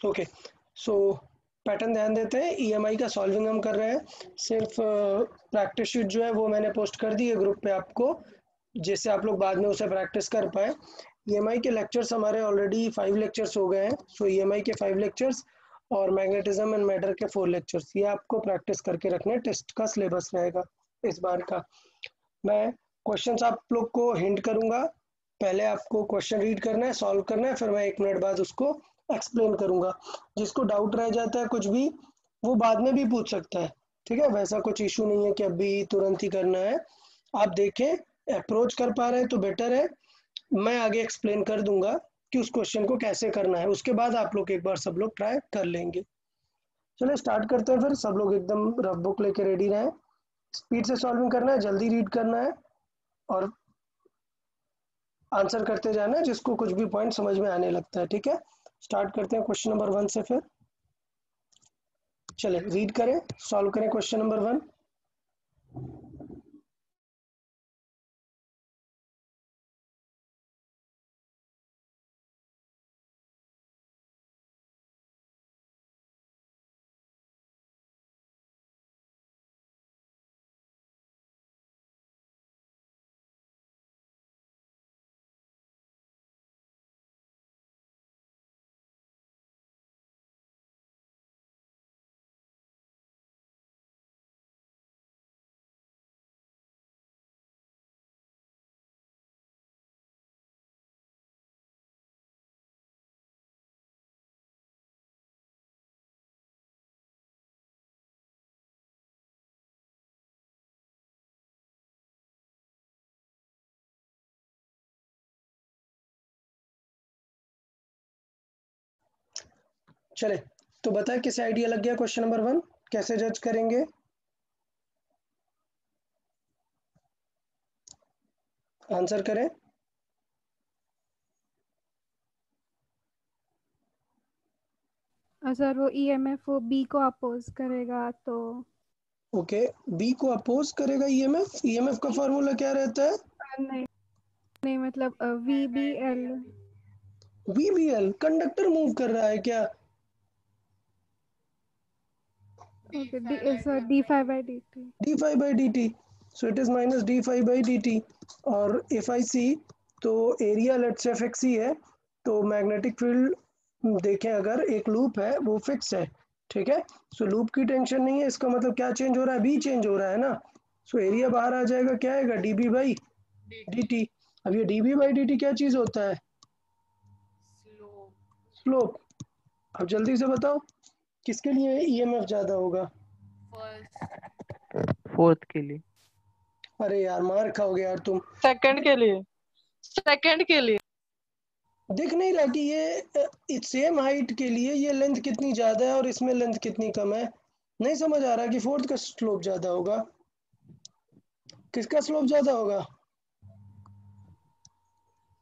Okay so pattern ध्यान देते हैं। ईएमआई e का सॉल्विंग हम कर रहे हैं। सिर्फ़ प्रैक्टिस शीट जो है, वो मैंने पोस्ट कर दी है ग्रुप पे आपको, जिससे आप लोग बाद में उसे प्रैक्टिस कर पाए। ईएमआई e के लेक्चर्स हमारे ऑलरेडी फाइव लेक्चर्स हो गए हैं। सो ईएमआई e के फाइव लेक्चर्स और मैग्नेटिज्म एंड मैटर के फोर लेक्चर्स ये आपको प्रैक्टिस करके रखना टेस्ट का सिलेबस रहेगा इस बार का। मैं क्वेश्चंस आप लोग को हिंट करूँगा। पहले आपको क्वेश्चन रीड करना है सॉल्व करना है, फिर मैं एक मिनट बाद उसको एक्सप्लेन करूँगा। जिसको डाउट रह जाता है कुछ भी, वो बाद में भी पूछ सकता है। ठीक है? वैसा कुछ इशू नहीं है कि अभी तुरंत ही करना है। आप देखें अप्रोच कर पा रहे हैं तो बेटर है। मैं आगे एक्सप्लेन कर दूँगा कि उस क्वेश्चन को कैसे करना है। उसके बाद आप लोग एक बार सब लोग ट्राई कर लेंगे। चलिए स्टार्ट करते हैं फिर। सब लोग एकदम रफ बुक लेके रेडी रहें। स्पीड से सॉल्विंग करना है, जल्दी रीड करना है और आंसर करते जाना है, जिसको कुछ भी पॉइंट समझ में आने लगता है। ठीक है? स्टार्ट करते हैं क्वेश्चन नंबर वन से फिर। चले रीड करें सॉल्व करें क्वेश्चन नंबर वन। चले तो बताए किसे आइडिया लग गया क्वेश्चन नंबर वन कैसे जज करेंगे? आंसर करें। सर वो ईएमएफ वो बी को अपोज करेगा तो ओके बी को अपोज करेगा ईएमएफ ईएमएफ का फॉर्मूला क्या रहता है? नहीं नहीं मतलब V B L V B L conductor move कर रहा है क्या? Okay, d, uh, so d by dt. d by dt. So it is minus d by dt. और if I see तो एरिया लेट्स एफ़ एक्स ही है तो magnetic field देखें अगर एक लूप है वो फिक्स है ठीक है? सो so, लूप की टेंशन नहीं है इसका मतलब क्या चेंज हो रहा है? बी चेंज हो रहा है ना? सो so, एरिया बाहर आ जाएगा क्या आएगा? D B by D T अब ये D B by D T क्या चीज़ होता है? स्लोप अब जल्दी से बताओ। किसके लिए ईएमएफ e ज़्यादा होगा? फोर्थ के लिए। अरे यार मार खाओगे यार तुम। सेकंड के लिए। सेकंड के लिए। दिख नहीं रहा कि ये सेम हाइट के लिए ये लेंथ कितनी ज़्यादा है और इसमें लेंथ कितनी कम है? नहीं समझ आ रहा कि फोर्थ का स्लोप ज़्यादा होगा। किसका स्लोप ज़्यादा होगा?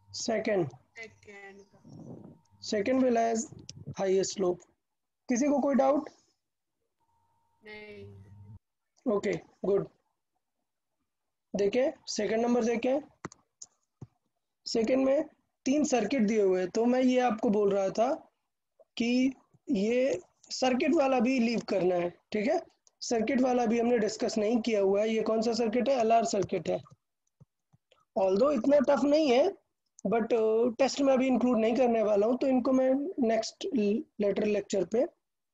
Second second will has highest slope किसी को कोई डाउट नहीं। ओके गुड देखें सेकंड नंबर देखें सेकंड में तीन सर्किट दिए हुए तो मैं ये आपको बोल रहा था कि ये सर्किट वाला भी लीव करना है ठीक है? सर्किट वाला भी हमने डिस्कस नहीं किया हुआ है। ये कौन सा सर्किट है? एलआर सर्किट है। ऑल इतना टफ नहीं है बट टेस्ट में अभी इंक्लूड नहीं करने वाला हूँ तो इनको मैं नेक्स्ट लेटर लेक्चर पे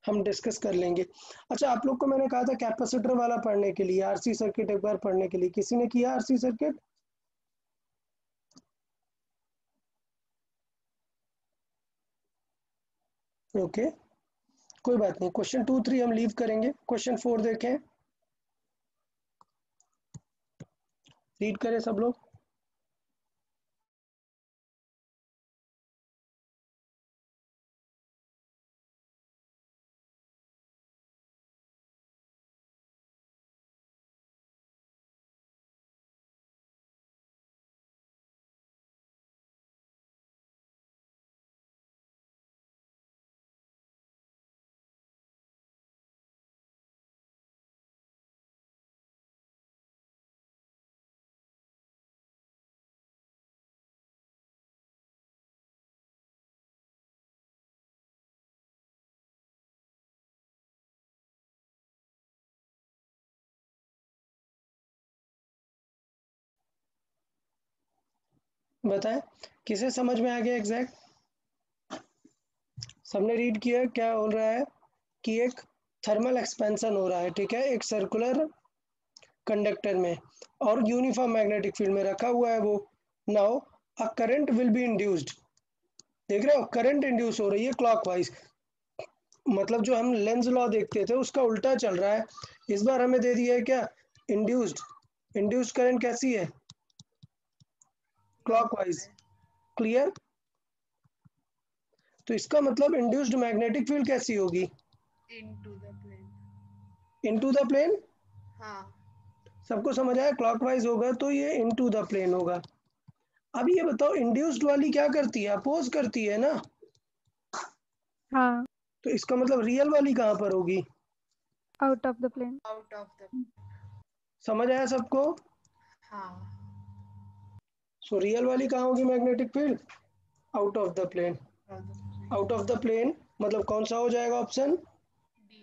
हम डिस्कस कर लेंगे। अच्छा आप लोग को मैंने कहा था कैपेसिटर वाला पढ़ने के लिए आरसी सर्किट एक बार पढ़ने के लिए। किसी ने किया आरसी सर्किट ओके. कोई बात नहीं। क्वेश्चन टू थ्री हम लीव करेंगे। क्वेश्चन फोर देखें। रीड करें सब लोग। बताएँ, किसे समझ में आ गया एग्जैक्ट सबने रीड किया, क्या हो रहा है? कि एक थर्मल एक्सपेंशन हो रहा है, ठीक है? एक सर्कुलर कंडक्टर में, और यूनिफॉर्म मैग्नेटिक फ़ील्ड में रखा हुआ है वो। Now a current will be induced देख रहे हो? करंट इंड्यूस हो रही है क्लॉकवाइज मतलब जो हम लेंस लॉ देखते थे, उसका उल्टा चल रहा है। इस बार हमें दे दिया है क्या? इंड्यूस्ड इंड्यूस्ड करंट कैसी है? क्लॉकवाइज क्लियर तो इसका मतलब इंड्यूस्ड मैग्नेटिक फ़ील्ड कैसी होगी? Into the plane. Into the plane हाँ। सबको समझ आया? क्लॉकवाइज होगा तो ये इनटू द प्लेन होगा। अब ये बताओ इंड्यूस्ड वाली क्या करती है? अपोज करती है ना? हाँ। तो इसका मतलब रियल वाली कहाँ पर होगी? Out of the plane out of the समझ आया सबको? हाँ। सो रियल वाली कहाँ होगी magnetic field out of the plane out of the plane मतलब कौन सा हो जाएगा option B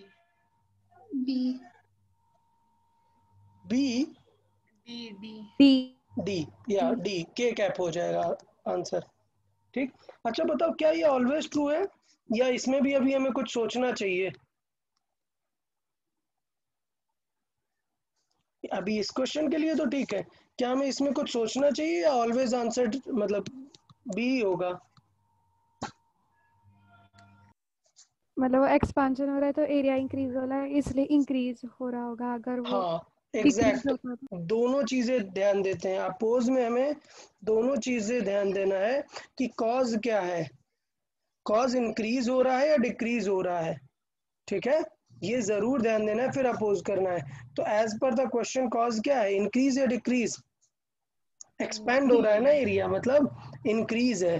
D D D D या डी के कैप हो जाएगा आंसर ठीक? अच्छा बताओ क्या ये ऑलवेज ट्रू है? या इसमें भी अभी हमें कुछ सोचना चाहिए? अभी इस क्वेश्चन के लिए तो ठीक है। क्या हमें इसमें कुछ सोचना चाहिए या ऑलवेज आंसर मतलब बी होगा? मतलब एक्सपांशन हो रहा है तो एरिया इंक्रीज हो रहा है इसलिए इंक्रीज हो रहा होगा अगर वो हाँ एग्जैक्ट दोनों चीज़ें ध्यान देते हैं। अपोज में हमें दोनों चीज़ें ध्यान देना है कि कॉज क्या है। कॉज इंक्रीज हो रहा है या डिक्रीज हो रहा है? ठीक है? ये ज़रूर ध्यान देना है फिर अपोज करना है। तो as per the question cause क्या है? इंक्रीज या डिक्रीज एक्सपैंड हो रहा है ना एरिया मतलब इंक्रीज है।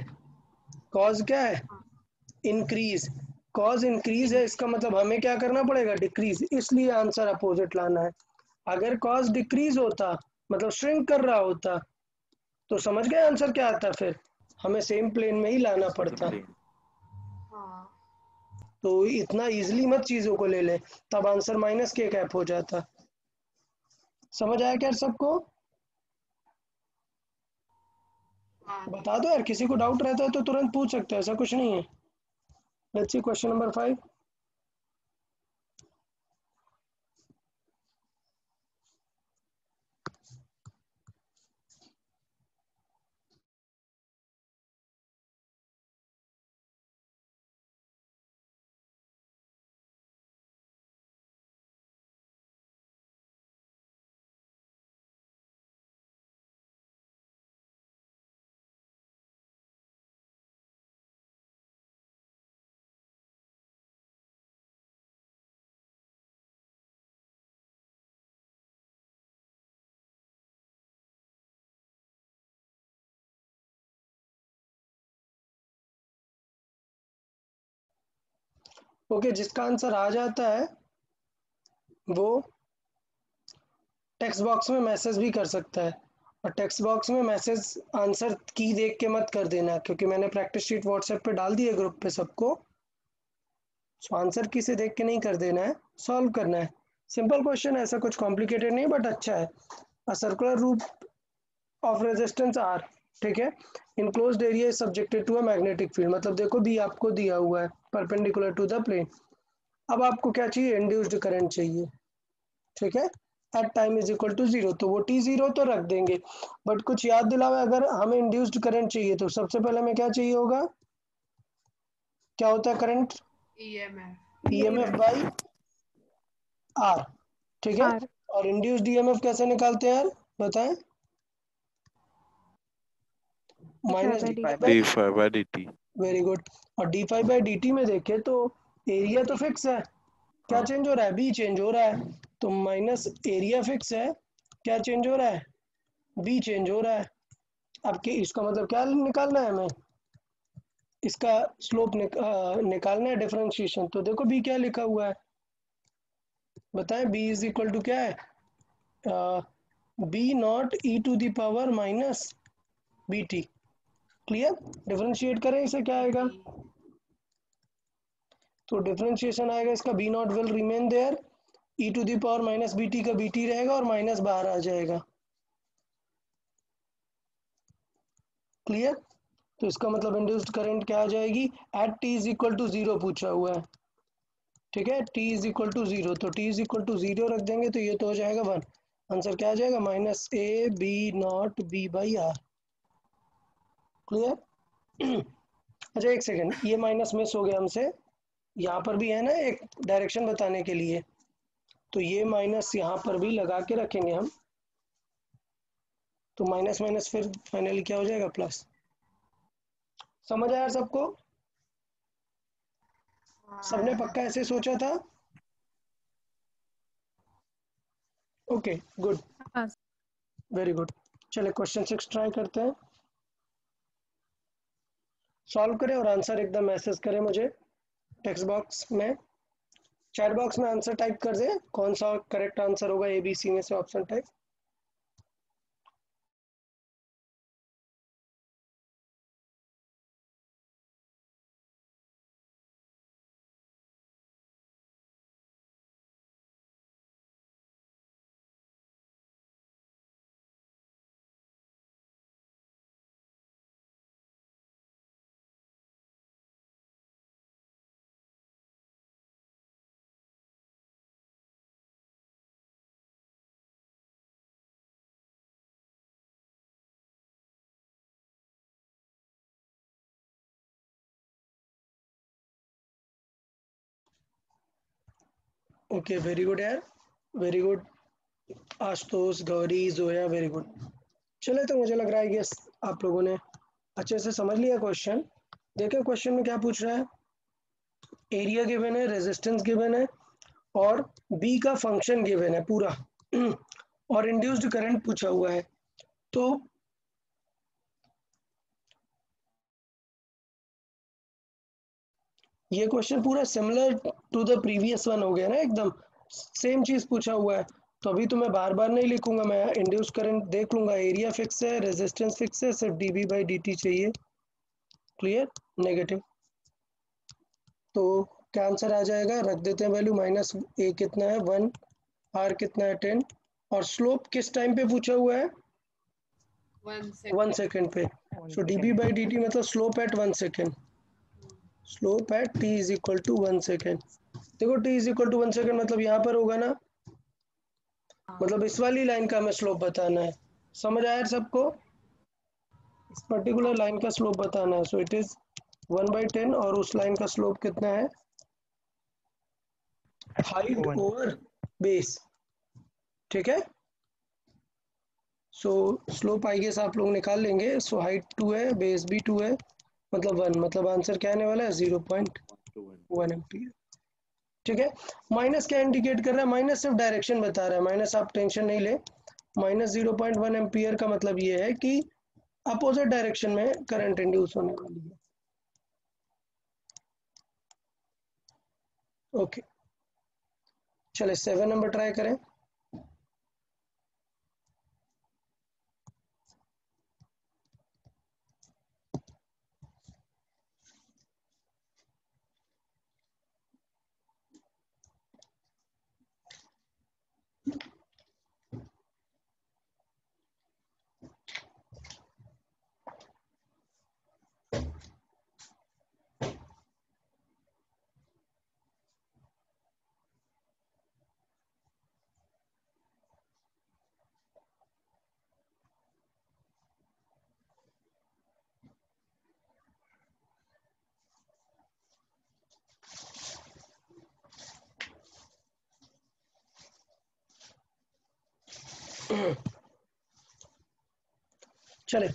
कॉज क्या है? इंक्रीज कॉज इंक्रीज है इसका मतलब हमें क्या करना पड़ेगा? डिक्रीज इसलिए आंसर अपोजिट लाना है। अगर कॉज डिक्रीज होता मतलब श्रिंक कर रहा होता तो समझ गए आंसर क्या आता फिर? हमें सेम प्लेन में ही लाना पड़ता। हाँ। तो इतना इजीली मत चीज़ों को ले ले तब आंसर माइनस के कैप हो जाता। समझ आया क्या सबको हाँ बता दो यार, किसी को डाउट रहता है तो तुरंत पूछ सकते हैं, ऐसा कुछ नहीं है। क्वेश्चन नंबर फाइव ओके, जिसका आंसर आ जाता है, वो टेक्स्ट बॉक्स में मैसेज भी कर सकता है। और टेक्स्ट बॉक्स में मैसेज आंसर की देख के मत कर देना, क्योंकि मैंने प्रैक्टिस शीट व्हाट्सएप पे डाल दी है ग्रुप पे सबको। सो आंसर की से देख के नहीं कर देना है सॉल्व करना है। सिंपल क्वेश्चन ऐसा कुछ कॉम्प्लिकेटेड नहीं बट अच्छा है। A circular loop of resistance R ठीक है? Enclose area is subjected to a magnetic field मतलब देखो बी आपको दिया हुआ है। परपेंडिकुलर टू द प्लेन अब आपको क्या चाहिए? इंड्यूस्ड करंट चाहिए। ठीक है? At time is equal to zero तो वो टी ज़ीरो तो रख देंगे। बट कुछ याद दिलावे अगर हमें इंड्यूस्ड करंट चाहिए तो सबसे पहले हमें क्या चाहिए होगा? क्या होता है current EMF EMF by R ठीक है? और इंड्यूस्ड ईएमएफ कैसे निकालते हैं यार? बताएँ। Minus D D phi by D T very good और D phi by D T में देखे तो एरिया तो फिक्स है। क्या हाँ। चेंज हो रहा है? बी चेंज हो रहा है। तो माइनस एरिया फिक्स है। क्या चेंज हो रहा है? बी चेंज हो रहा है। अब के इसका मतलब क्या निकालना है हमें? इसका स्लोप निक, आ, निकालना है डिफरेंशिएशन तो देखो बी क्या लिखा हुआ है। बताएँ बी इज़ इक्वल टू क्या है? B not E to the power minus B T clear differentiate करें इसे, क्या आएगा? तो डिफरेंशिएशन आएगा इसका B not will remain there E to the power minus B T का बी टी रहेगा और माइनस बाहर आ जाएगा। क्लियर तो इसका मतलब इंड्यूस्ड करंट क्या आ जाएगी? At T is equal to zero पूछा हुआ है। ठीक है? T is equal to zero तो T is equal to zero रख देंगे तो ये तो हो जाएगा वन आंसर क्या आ जाएगा? Minus A B not B by R clear अच्छा एक सेकेंड ये माइनस मिस हो गया हमसे। यहाँ पर भी है ना एक डायरेक्शन बताने के लिए। तो ये माइनस यहाँ पर भी लगा के रखेंगे हम। तो माइनस माइनस फिर फाइनली क्या हो जाएगा? प्लस समझ आया सबको? सबने पक्का ऐसे सोचा था? ओके गुड हाँ। वेरी गुड चले क्वेश्चन सिक्स ट्राई करते हैं। सॉल्व करें और आंसर एकदम मैसेज करें मुझे टेक्स्ट बॉक्स में। चैट बॉक्स में आंसर टाइप कर दें, कौन सा करेक्ट आंसर होगा ए बी सी में से option type okay very good यार. Very good Ashutosh, Gauri, Zoya very good चले तो मुझे लग रहा है कि आप लोगों ने अच्छे से समझ लिया क्वेश्चन देखो क्वेश्चन में क्या पूछ रहा है? एरिया गिवन है रेजिस्टेंस गिवन है, और बी का फ़ंक्शन गिवन है पूरा। और इंड्यूस्ड करंट पूछा हुआ है। तो ये क्वेश्चन पूरा similar to the previous one हो गया ना एकदम। सेम चीज़ पूछा हुआ है। तो अभी तो मैं बार बार नहीं लिखूँगा मैं इंड्यूस करंट देख लूँगा। एरिया फिक्स है रेजिस्टेंस फिक्स है सिर्फ़ डीबी बाई डी चाहिए। क्लियर नेगेटिव तो क्या आंसर आ जाएगा? रख देते हैं वैल्यू माइनस ए कितना है? वन आर कितना है? टेन और स्लोप किस टाइम पे पूछा हुआ है? वन वन सेकेंड पे। सो डीबी बाई डी मतलब slope at one second slope है T is equal to one second देखो T is equal to one second मतलब यहाँ पर होगा ना? मतलब इस वाली लाइन का हमें स्लोप बताना है। समझ आया सबको? इस पर्टिकुलर लाइन का स्लोप बताना है। So it is one by ten और उस लाइन का स्लोप कितना है? हाइट ओवर बेस ठीक है? सो स्लोप आई गेस आप लोग निकाल लेंगे। सो हाइट टू है बेस भी टू है। मतलब वन मतलब आंसर क्या आने वाला है? ज़ीरो पॉइंट वन एम्पियर ठीक है? माइनस क्या इंडिकेट कर रहा है? माइनस सिर्फ़ डायरेक्शन बता रहा है। माइनस आप टेंशन नहीं ले। Minus zero point one ampere का मतलब ये है कि अपोजिट डायरेक्शन में करंट इंड्यूस होने वाली है। ओके चले सेवन नंबर ट्राई करें। चले।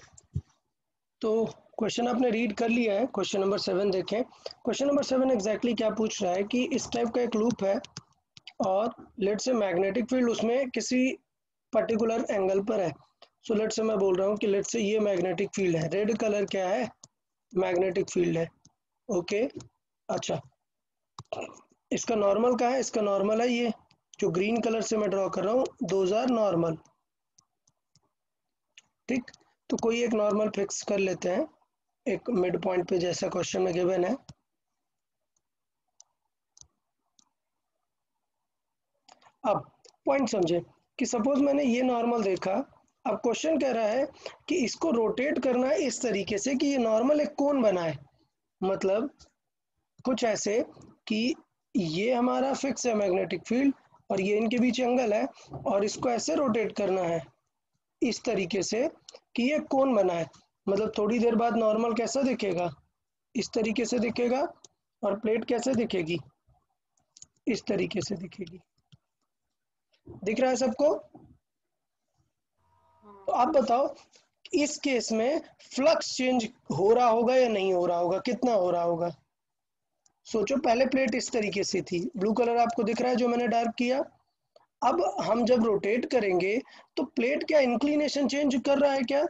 तो क्वेश्चन आपने रीड कर लिया है क्वेश्चन नंबर सेवन देखें। क्वेश्चन नंबर सेवन एग्जैक्टली क्या पूछ रहा है कि इस टाइप का एक लूप है और लेट से मैग्नेटिक फ़ील्ड उसमें किसी पर्टिकुलर एंगल पर है। सो so, लेट से मैं बोल रहा हूँ कि लेट से ये मैग्नेटिक फ़ील्ड है। रेड कलर क्या है? मैग्नेटिक फ़ील्ड है। ओके अच्छा। इसका नॉर्मल क्या है? इसका नॉर्मल है ये जो ग्रीन कलर से मैं ड्रॉ कर रहा हूँ। आर नॉर्मल ठीक? तो कोई एक नॉर्मल फिक्स कर लेते हैं। एक मिड पॉइंट पे जैसा क्वेश्चन में गिवन है। अब पॉइंट समझे कि सपोज़ मैंने ये नॉर्मल देखा। अब क्वेश्चन कह रहा है कि इसको रोटेट करना है इस तरीके से कि ये नॉर्मल एक कोन बनाए। मतलब कुछ ऐसे कि ये हमारा फिक्स है मैग्नेटिक फ़ील्ड और ये इनके बीच एंगल है और इसको ऐसे रोटेट करना है। इस तरीके से कि ये कौन बना है? मतलब थोड़ी देर बाद नॉर्मल कैसा दिखेगा? इस तरीके से दिखेगा और प्लेट कैसे दिखेगी? इस तरीके से दिखेगी। दिख रहा है सबको? तो आप बताओ, इस केस में फ्लक्स चेंज हो रहा होगा या नहीं हो रहा होगा? कितना हो रहा होगा? सोचो, पहले प्लेट इस तरीके से थी। ब्लू कलर आपको दिख रहा है जो मैंने डार्क किया। अब हम जब रोटेट करेंगे तो प्लेट क्या इंक्लिनेशन चेंज कर रहा है क्या?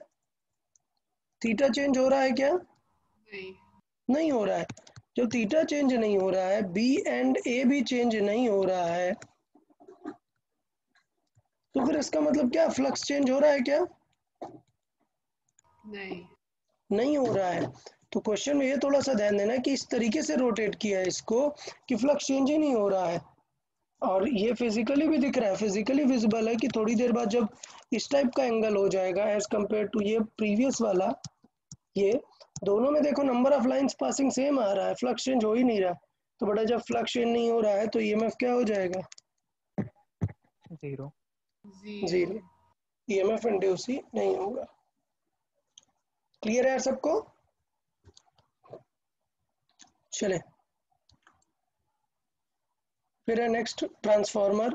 थीटा चेंज हो रहा है क्या? नहीं। नहीं हो रहा है। जब थीटा चेंज नहीं हो रहा है बी एंड ए भी चेंज नहीं हो रहा है। तो फिर इसका मतलब क्या? फ्लक्स चेंज हो रहा है क्या? नहीं। नहीं हो रहा है। तो क्वेश्चन में ये थोड़ा सा ध्यान देना कि इस तरीके से रोटेट किया है इसको कि फ्लक्स चेंज ही नहीं हो रहा है। और ये फिजिकली भी दिख रहा है फिजिकली विजिबल है कि थोड़ी देर बाद जब इस टाइप का एंगल हो जाएगा एज कंपेयर टू ये प्रीवियस वाला ये दोनों में देखो number of lines passing same आ रहा है फ्लक्स चेंज हो ही नहीं रहा। तो बड़ा जब फ्लक्स चेंज नहीं हो रहा है तो ईएमएफ क्या हो जाएगा? ज़ीरो ज़ीरो ईएमएफ इंड्यूस नहीं होगा। क्लियर है यार सबको? चले। फिर है नेक्स्ट ट्रांसफॉर्मर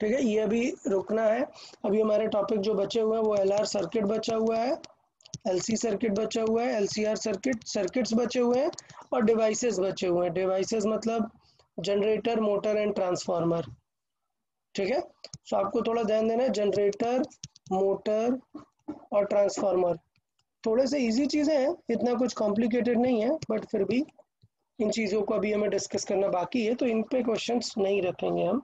ठीक है, ये अभी रुकना है। अभी हमारे टॉपिक जो बचे हुए हैं, वो एलआर सर्किट बचा हुआ है एलसी सर्किट बचा हुआ है एलसीआर सर्किट सर्किट्स बचे हुए हैं और डिवाइसेस बचे हुए हैं। डिवाइसेस मतलब जनरेटर मोटर एंड ट्रांसफार्मर ठीक है? सो आपको थोड़ा ध्यान देना है जनरेटर मोटर और ट्रांसफार्मर थोड़े से इजी चीज़ें हैं, इतना कुछ कॉम्प्लिकेटेड नहीं है बट फिर भी इन चीज़ों को अभी हमें डिस्कस करना बाकी है तो इन पे क्वेश्चंस नहीं रखेंगे हम।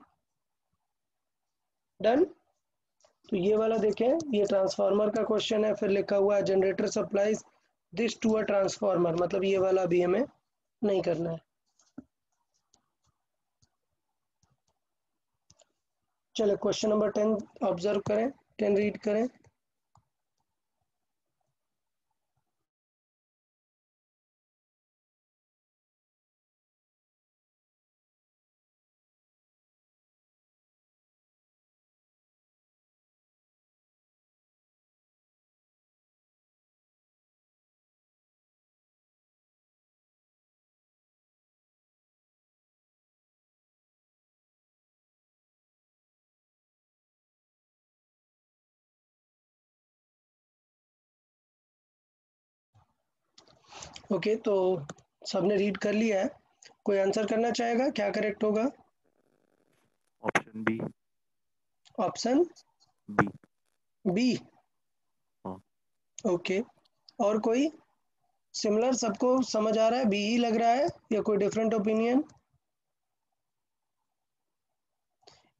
डन तो ये वाला देखें, ये ट्रांसफार्मर का क्वेश्चन है, फिर लिखा हुआ है generator supplies this to a transformer मतलब ये वाला अभी हमें नहीं करना है। चलो क्वेश्चन नंबर टेन ऑब्ज़र्व करें टेन रीड करें। ओके तो सबने रीड कर लिया है। कोई आंसर करना चाहेगा? क्या करेक्ट होगा? Option B option B B हाँ। ओके और कोई सिमिलर सबको समझ आ रहा है? बी ही लग रहा है या कोई different opinion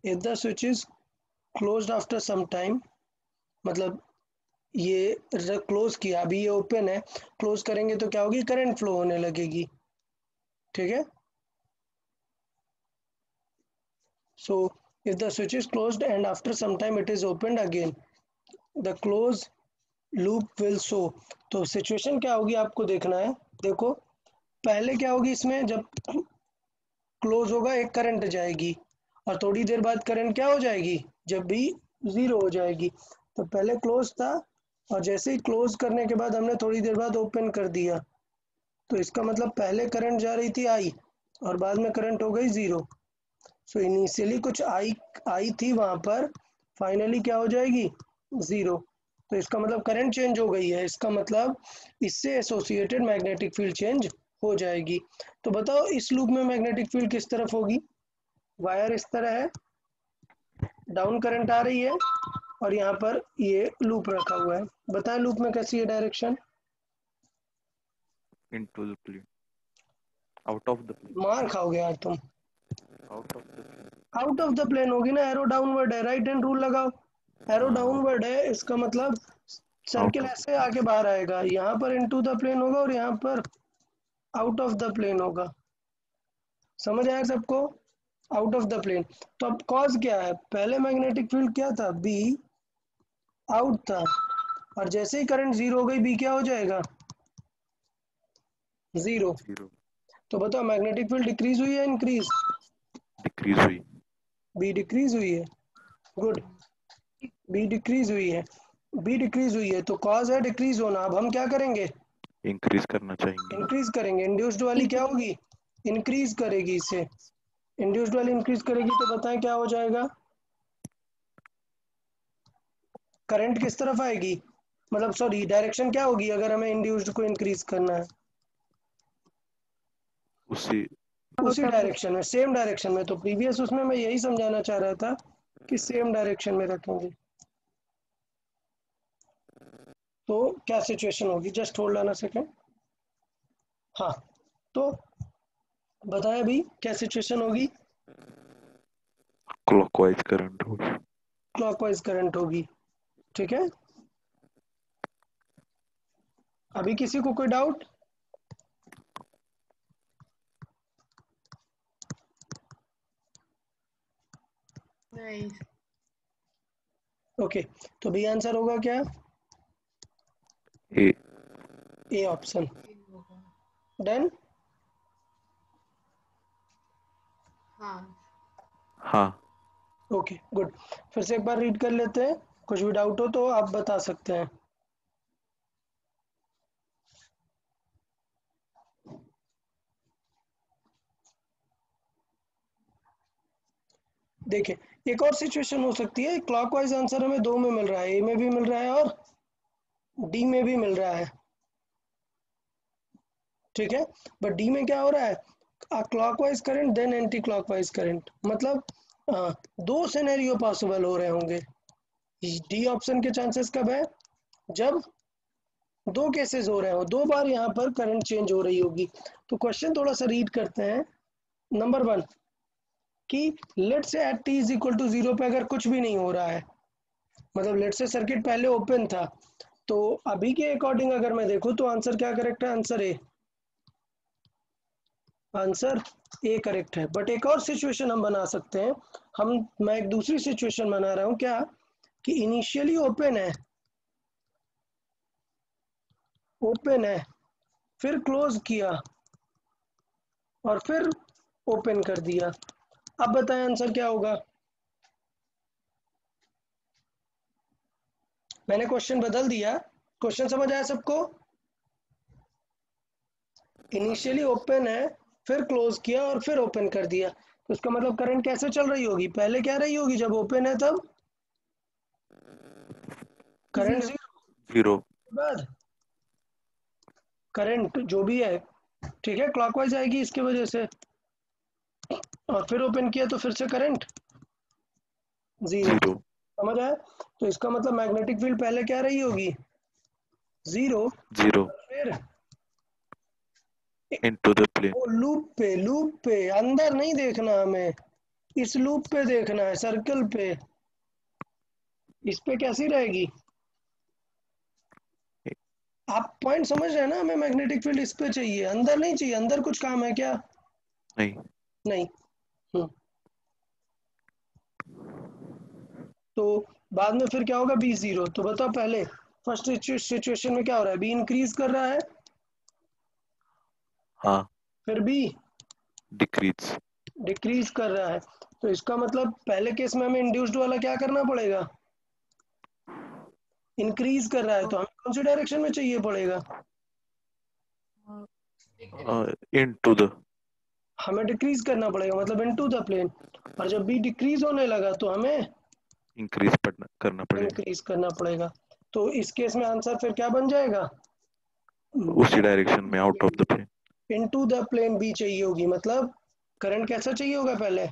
if the switch is closed after some time मतलब ये क्लोज किया। अभी ये ओपन है। क्लोज करेंगे तो क्या होगी? करंट फ्लो होने लगेगी। ठीक है? So, if the switch is closed and after some time it is opened again, the close loop will show तो सिचुएशन क्या होगी आपको देखना है? देखो, पहले क्या होगी इसमें? जब क्लोज होगा, एक करंट जाएगी। और थोड़ी देर बाद करंट क्या हो जाएगी? जब भी ज़ीरो हो जाएगी। तो पहले क्लोज था और जैसे ही क्लोज करने के बाद हमने थोड़ी देर बाद ओपन कर दिया। तो इसका मतलब पहले करंट जा रही थी आई और बाद में करंट हो गई ज़ीरो सो so, इनिशियली कुछ आई आई थी वहाँ पर फाइनली क्या हो जाएगी? ज़ीरो तो इसका मतलब करंट चेंज हो गई है। इसका मतलब इससे एसोसिएटेड मैग्नेटिक फ़ील्ड चेंज हो जाएगी। तो बताओ इस लूप में मैग्नेटिक फ़ील्ड किस तरफ़ होगी? वायर इस तरह है। डाउन करंट आ रही है। और यहाँ पर ये लूप रखा हुआ है। बताएँ लूप में कैसी है direction the plane. Out of the plane. मार खाओगे यार तुम। Out of the plane. Out of the plane होगी ना एरो डाउनवर्ड है राइट हैंड रूल लगाओ। एरो डाउनवर्ड है इसका मतलब सर्किल ऐसे आके बाहर आएगा। यहाँ पर इनटू द प्लेन होगा और यहाँ पर आउट ऑफ़ द प्लेन होगा। समझ आया सबको? आउट ऑफ़ द प्लेन तो अब कॉज क्या है? पहले मैग्नेटिक फ़ील्ड क्या था? बी आउट था। और जैसे ही करंट ज़ीरो हो गई बी क्या हो जाएगा? ज़ीरो तो बताओ मैग्नेटिक फ़ील्ड डिक्रीज हुई है इंक्रीज डिक्रीज हुई। बी डिक्रीज हुई है। गुड बी डिक्रीज हुई है। बी डिक्रीज हुई है। तो कॉज है डिक्रीज होना। अब हम क्या करेंगे? इंक्रीज करना चाहेंगे। इंक्रीज करेंगे। इंड्यूस्ड वाली क्या होगी? इंक्रीज करेगी इसे। इंड्यूस्ड वाली इंक्रीज करेगी तो बताएँ क्या हो जाएगा? करंट किस तरफ़ आएगी? मतलब सॉरी डायरेक्शन क्या होगी अगर हमें इंड्यूस्ड को इंक्रीज करना है? उसी। उसी डायरेक्शन में सेम डायरेक्शन में। तो प्रीवियस उसमें मैं यही समझाना चाह रहा था कि सेम डायरेक्शन में रखेंगे। तो क्या सिचुएशन होगी? जस्ट होल्ड अ सेकंड हाँ तो बताएँ अभी क्या सिचुएशन होगी? क्लॉकवाइज करंट होगी। क्लॉकवाइज करंट होगी। ठीक है? अभी किसी को कोई डाउट नहीं ओके तो बी आंसर होगा क्या? ए ए ऑप्शन डन हाँ. हाँ. ओके गुड फिर से एक बार रीड कर लेते हैं। कुछ भी डाउट हो तो आप बता सकते हैं। देखिए एक और सिचुएशन हो सकती है। क्लॉकवाइज आंसर हमें दो में मिल रहा है ए में भी मिल रहा है और डी में भी मिल रहा है। ठीक है? बट डी में क्या हो रहा है? Clockwise current then anti clockwise current मतलब आ, दो सिनेरियो पॉसिबल हो रहे होंगे। डी ऑप्शन के चांसेस कब है? जब दो केसेस हो रहे हो, दो बार यहाँ पर करंट चेंज हो रही होगी। तो क्वेश्चन थोड़ा सा रीड करते हैं। नंबर वन कि let say at T is equal to zero पे अगर कुछ भी नहीं हो रहा है मतलब लेट से सर्किट पहले ओपन था तो अभी के अकॉर्डिंग अगर मैं देखूँ तो आंसर क्या करेक्ट है? Answer A answer A correct है। बट एक और सिचुएशन हम बना सकते हैं। हम, मैं एक दूसरी सिचुएशन बना रहा हूँ। क्या? कि इनिशियली ओपन है। ओपन है। फिर क्लोज किया। और फिर ओपन कर दिया। अब बताएँ आंसर क्या होगा। मैंने क्वेश्चन बदल दिया। क्वेश्चन समझ आया सबको? इनिशियली ओपन है, फिर क्लोज किया और फिर ओपन कर दिया। तो इसका मतलब करंट कैसे चल रही होगी? पहले क्या रही होगी? जब ओपन है तब? करंट. ज़ीरो करंट जो भी है ठीक है क्लॉकवाइज आएगी इसकी वजह से। और फिर ओपन किया तो फिर से करंट ज़ीरो ज़ीरो समझ आया? तो इसका मतलब मैग्नेटिक फ़ील्ड पहले क्या रही होगी? ज़ीरो ज़ीरो फिर इनटू द प्लेन वो लूप पे लूप पे अंदर नहीं देखना हमें। इस लूप पे देखना है सर्कल पे। इस पे कैसी रहेगी? आप पॉइंट समझ रहे हैं ना? हमें मैग्नेटिक फ़ील्ड इस पे चाहिए। अंदर नहीं चाहिए। अंदर कुछ काम है क्या? नहीं। नहीं। हम्म। तो बाद में फिर क्या होगा? बी ज़ीरो तो बताओ पहले। फ़र्स्ट सिचुएशन में क्या हो रहा है? बी इंक्रीज कर रहा है? हाँ। फिर बी डिक्रीज डिक्रीज कर रहा है। तो इसका मतलब पहले केस में हमें इंड्यूस्ड वाला क्या करना पड़ेगा? इंक्रीज कर रहा है। तो हमें कौन सी डायरेक्शन में चाहिए पड़ेगा। इनटू द हमें डिक्रीज करना पड़ेगा मतलब इनटू द प्लेन और जब बी डिक्रीज होने लगा तो हमें इंक्रीज करना पड़ेगा। इंक्रीज करना पड़ेगा। तो इस केस में आंसर फिर क्या बन जाएगा? उसी डायरेक्शन में out of the plane into the plane B चाहिए होगी मतलब करंट कैसा चाहिए होगा पहले?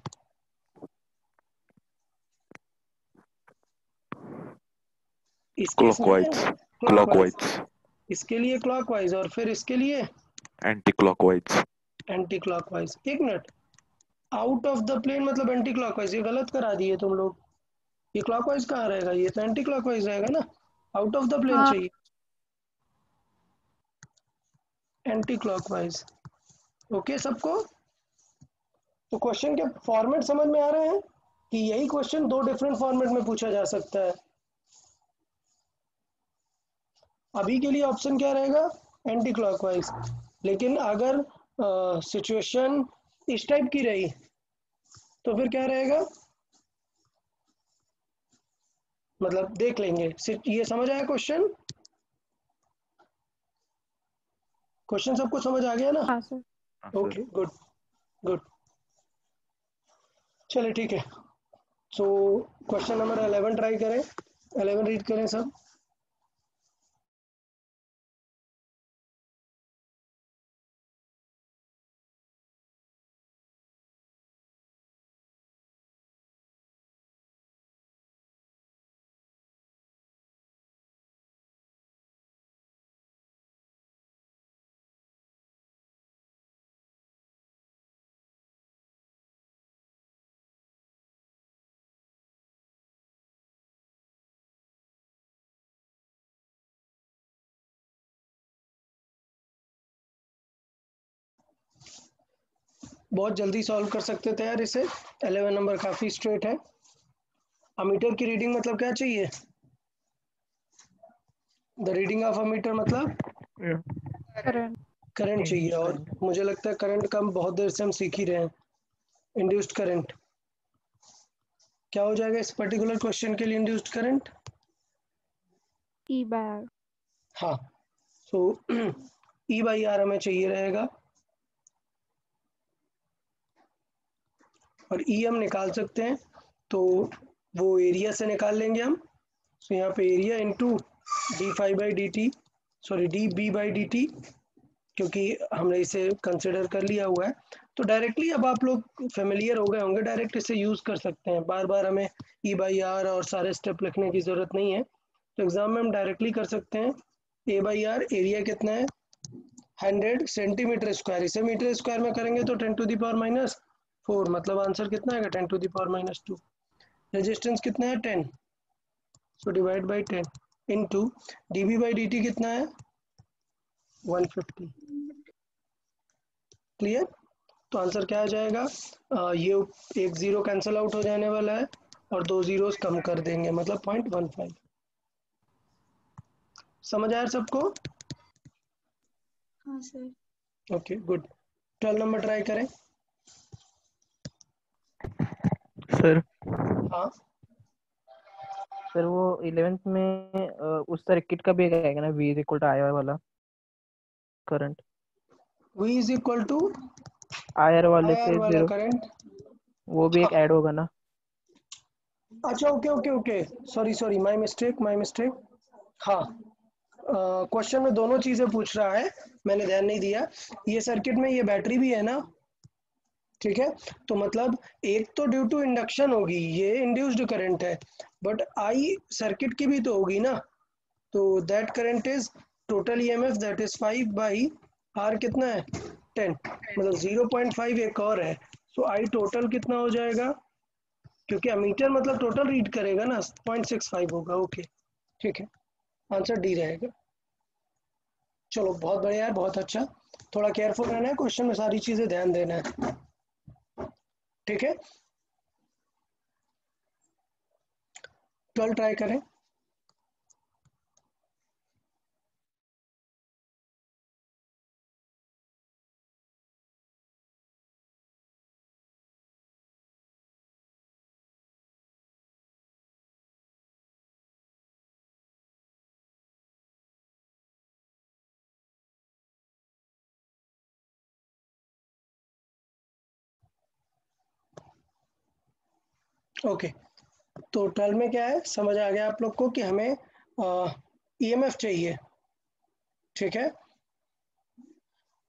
क्लॉकवाइज। क्लॉकवाइज इसके लिए क्लॉकवाइज और फिर इसके लिए एंटी क्लॉकवाइज एंटी क्लॉकवाइज एक minute out of the plane मतलब एंटी क्लॉकवाइज ये गलत करा दिए तुम लोग। ये क्लॉकवाइज कहाँ रहेगा? ये तो एंटी क्लॉकवाइज रहेगा ना? आउट ऑफ़ द प्लेन हाँ। चाहिए। एंटी क्लॉकवाइज ओके सबको? तो क्वेश्चन के फॉर्मेट समझ में आ रहे हैं कि यही क्वेश्चन दो डिफरेंट फॉर्मेट में पूछा जा सकता है। अभी के लिए ऑप्शन क्या रहेगा? एंटी क्लॉकवाइज लेकिन अगर सिचुएशन इस टाइप की रही तो फिर क्या रहेगा? मतलब देख लेंगे। ये समझ आया क्वेश्चन क्वेश्चन सबको समझ आ गया ना? ओके गुड गुड चलिए ठीक है। So question number eleven try करें। अलेवन रीड करें सब। बहुत जल्दी सॉल्व कर सकते थे यार इसे। अलेवन नंबर काफ़ी स्ट्रेट है। अमीटर की रीडिंग मतलब क्या चाहिए? द रीडिंग ऑफ़ अमीटर मतलब? करंट करंट चाहिए और मुझे लगता है करंट का हम बहुत देर से हम सीख ही रहे हैं। इंड्यूस्ड करंट क्या हो जाएगा इस पर्टिकुलर क्वेश्चन के लिए इंड्यूस्ड करंट ई बार हाँ। सो ई बाई आर हमें चाहिए रहेगा। और ई हम निकाल सकते हैं तो वो एरिया से निकाल लेंगे हम। सो यहाँ पे area into D five by D T sorry D B by D T क्योंकि हमने इसे कंसिडर कर लिया हुआ है। तो डायरेक्टली अब आप लोग फेमिलियर हो गए होंगे डायरेक्ट इसे यूज़ कर सकते हैं। बार बार हमें ई बाई आर और सारे स्टेप लिखने की ज़रूरत नहीं है। तो एग्ज़ाम में हम डायरेक्टली कर सकते हैं ए बाई आर एरिया कितना है? हंड्रेड सेंटीमीटर स्क्वायर इसे मीटर स्क्वायर में करेंगे तो ten to the power minus four मतलब आंसर कितना आएगा? Ten to the power minus two. Resistance कितना है? Ten. So divide by ten into D B by D T कितना है? One fifty. क्लियर तो आंसर क्या आ जाएगा? आ, ये एक ज़ीरो कैंसिल आउट हो जाने वाला है और दो ज़ीरोस कम कर देंगे मतलब पॉइंट वन फाइव समझ आया सबको? हाँ sir okay good twelve number try करें। सर। हाँ। सर वो इलेवेंथ में उस सर्किट का भी एक आएगा ना? V is equal to I वाला current V is equal to IR वाले से ज़ीरो करंट वो भी एक ऐड होगा ना। अच्छा okay okay okay sorry sorry my mistake my mistake हाँ। क्वेश्चन में दोनों चीज़ें पूछ रहा है। मैंने ध्यान नहीं दिया। ये सर्किट में ये बैटरी भी है ना? ठीक है? तो मतलब एक तो ड्यू टू इंडक्शन होगी, ये इंड्यूस्ड करंट है बट आई सर्किट की भी तो होगी ना? तो that current is total EMF that is five by R कितना है? टेन मतलब ज़ीरो पॉइंट फाइव एक और है. सो आई टोटल कितना हो जाएगा? क्योंकि अमीटर मतलब टोटल रीड करेगा ना पॉइंट सिक्स फाइव होगा ओके ठीक है? आंसर डी रहेगा. चलो, बहुत बढ़िया है, बहुत अच्छा. थोड़ा केयरफुल रहना है क्वेश्चन में सारी चीज़ें ध्यान देना है. ठीक है? ट्वेल्व ट्राई करें। ओके। तो ट्वेल्व में क्या है? समझ आ गया आप लोग को कि हमें ईएमएफ चाहिए। ठीक है?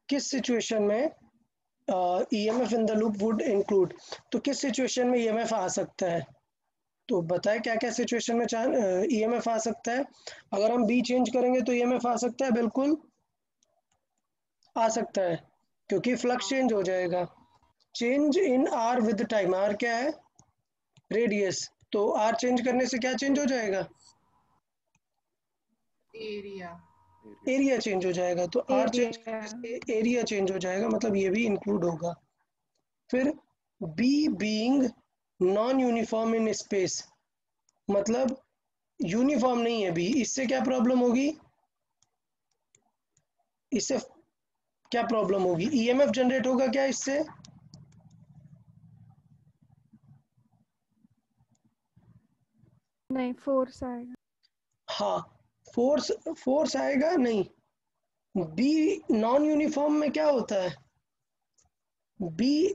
किस सिचुएशन में EMF in the loop would include तो किस सिचुएशन में ईएमएफ आ सकता है? तो बताए क्या क्या सिचुएशन में ईएमएफ आ सकता है। अगर हम बी चेंज करेंगे तो ईएमएफ आ सकता है? बिल्कुल। आ सकता है, क्योंकि फ्लक्स चेंज हो जाएगा। Change in R with time R क्या है? रेडियस तो आर चेंज करने से क्या चेंज हो जाएगा? एरिया एरिया चेंज हो जाएगा तो आर चेंज करने से एरिया चेंज हो जाएगा मतलब ये भी इंक्लूड होगा। फिर B being non uniform in space मतलब यूनिफॉर्म नहीं है बी इससे क्या प्रॉब्लम होगी? इससे क्या प्रॉब्लम होगी? ईएमएफ जनरेट होगा क्या इससे? नहीं फोर्स आएगा। हाँ फोर्स फोर्स आएगा नहीं। बी नॉन यूनिफॉर्म में क्या होता है? बी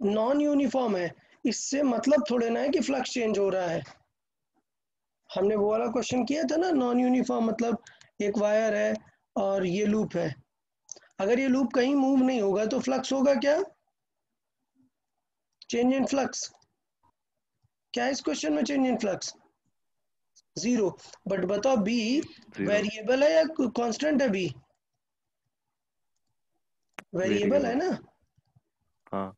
नॉन यूनिफॉर्म है। इससे मतलब थोड़े ना है कि फ्लक्स चेंज हो रहा है। हमने वो वाला क्वेश्चन किया था ना नॉन यूनिफॉर्म मतलब एक वायर है और ये लूप है। अगर ये लूप कहीं मूव नहीं होगा तो फ्लक्स होगा क्या? चेंज इन फ्लक्स क्या इस क्वेश्चन में change in flux zero but बताओ बी वेरिएबल है या कांस्टेंट है बी वेरिएबल है ना? हाँ।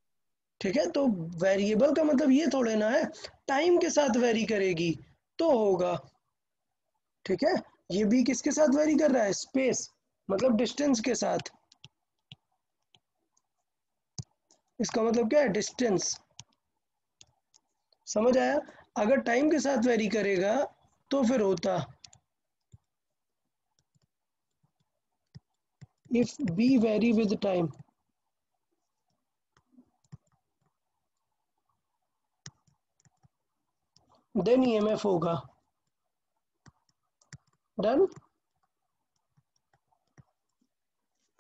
ठीक है तो वेरिएबल का मतलब ये थोड़े ना है टाइम के साथ वेरी करेगी तो होगा। ठीक है? ये भी किसके साथ वेरी कर रहा है? स्पेस मतलब डिस्टेंस के साथ। इसका मतलब क्या है? डिस्टेंस समझ आया? अगर टाइम के साथ वेरी करेगा तो फिर होता। If B vary with time then EMF होगा। डन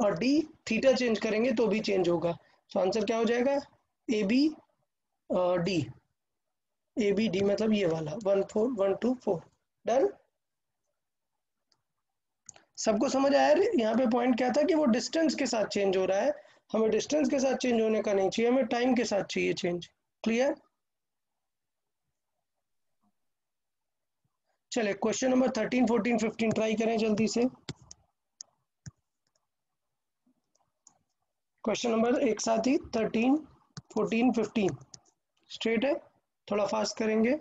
और डी थीटा चेंज करेंगे तो भी चेंज होगा। सो आंसर क्या हो जाएगा? A B D A B D मतलब ये वाला। One four one two four done सबको समझ आया? यहाँ पे पॉइंट क्या था कि वो डिस्टेंस के साथ चेंज हो रहा है। हमें डिस्टेंस के साथ चेंज होने का नहीं चाहिए, हमें टाइम के साथ चाहिए चेंज क्लियर चले question number thirteen fourteen fifteen try करें जल्दी से। क्वेश्चन नंबर एक साथ ही थर्टीन फोर्टीन फिफ्टीन स्ट्रेट है? थोड़ा फास्ट करेंगे।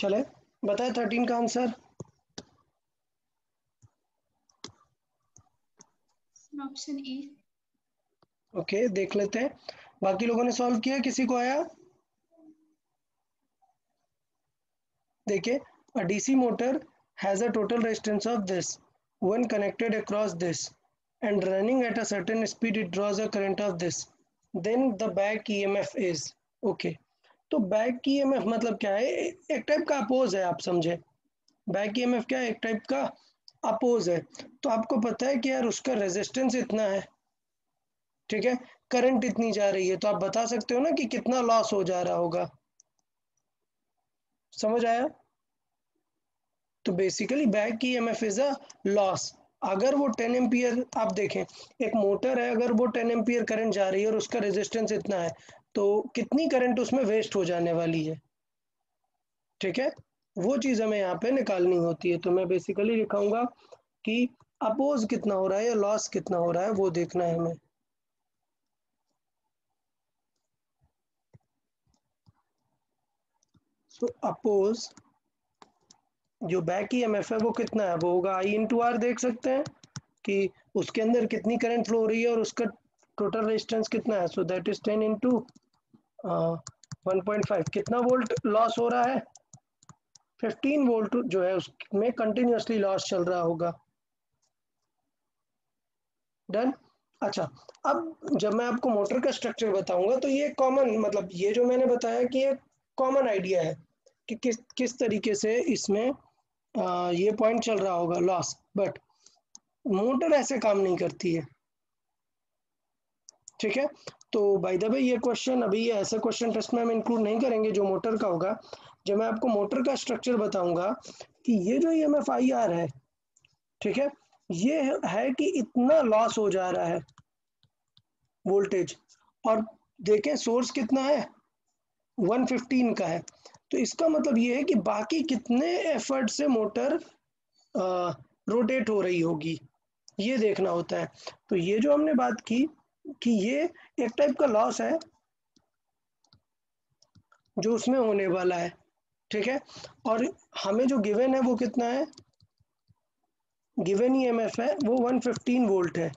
चले बताए थर्टीन का आंसर ऑप्शन ए ओके देख लेते हैं। बाकी लोगों ने सॉल्व किया किसी को आया? देखिए a DC motor has a total resistance of this one connected across this and running at a certain speed it draws a current of this then the back EMF is okay. तो back EMF मतलब क्या है? एक type का oppose है, आप समझे। Back EMF क्या है? एक टाइप का अपोज है। तो आपको पता है कि यार उसका रेजिस्टेंस इतना है। ठीक है? करंट इतनी जा रही है। तो आप बता सकते हो ना कि कितना लॉस हो जा रहा होगा। समझ आया? तो बेसिकली बैक की M F is a loss अगर वो 10 एम्पियर आप देखें, एक मोटर है, अगर वो 10 एम्पियर करंट जा रही है और उसका रेजिस्टेंस इतना है तो कितनी करंट उसमें वेस्ट हो जाने वाली है? ठीक है? वो चीज़ हमें यहाँ पे निकालनी होती है। तो मैं बेसिकली लिखाऊँगा कि अपोज कितना हो रहा है या लॉस कितना हो रहा है, वो देखना है हमें। सो अपोज जो बैक ई एम एफ़ है, वो कितना है? वो होगा आई इंटू आर देख सकते हैं कि उसके अंदर कितनी करंट फ्लो हो रही है और उसका टोटल रेजिस्टेंस कितना है? So that is ten into one point five कितना वोल्ट लॉस हो रहा है? फिफ्टीन वोल्ट जो है उसमें कंटिन्यूसली लॉस चल रहा होगा। डन अच्छा अब जब मैं आपको मोटर का स्ट्रक्चर बताऊँगा तो ये कॉमन मतलब ये जो मैंने बताया कि ये कॉमन आइडिया है कि किस किस तरीके से इसमें आ, ये पॉइंट चल रहा होगा लॉस बट मोटर ऐसे काम नहीं करती है। ठीक है? तो बाय द वे ये क्वेश्चन अभी ये ऐसा क्वेश्चन टेस्ट में हम इंक्लूड नहीं करेंगे जो मोटर का होगा। जब मैं आपको मोटर का स्ट्रक्चर बताऊँगा कि ये जो E M F I R है, ठीक है? ये है कि इतना लॉस हो जा रहा है वोल्टेज और देखें सोर्स कितना है? 115 का है। तो इसका मतलब ये है कि बाकी कितने एफर्ट से मोटर रोटेट हो रही होगी, ये देखना होता है। तो ये जो हमने बात की कि ये एक टाइप का लॉस है, जो उसमें होने वाला है, ठीक है? और हमें जो गिवन है वो कितना है? गिवन ई एम एफ़ है, वो 115 वोल्ट है।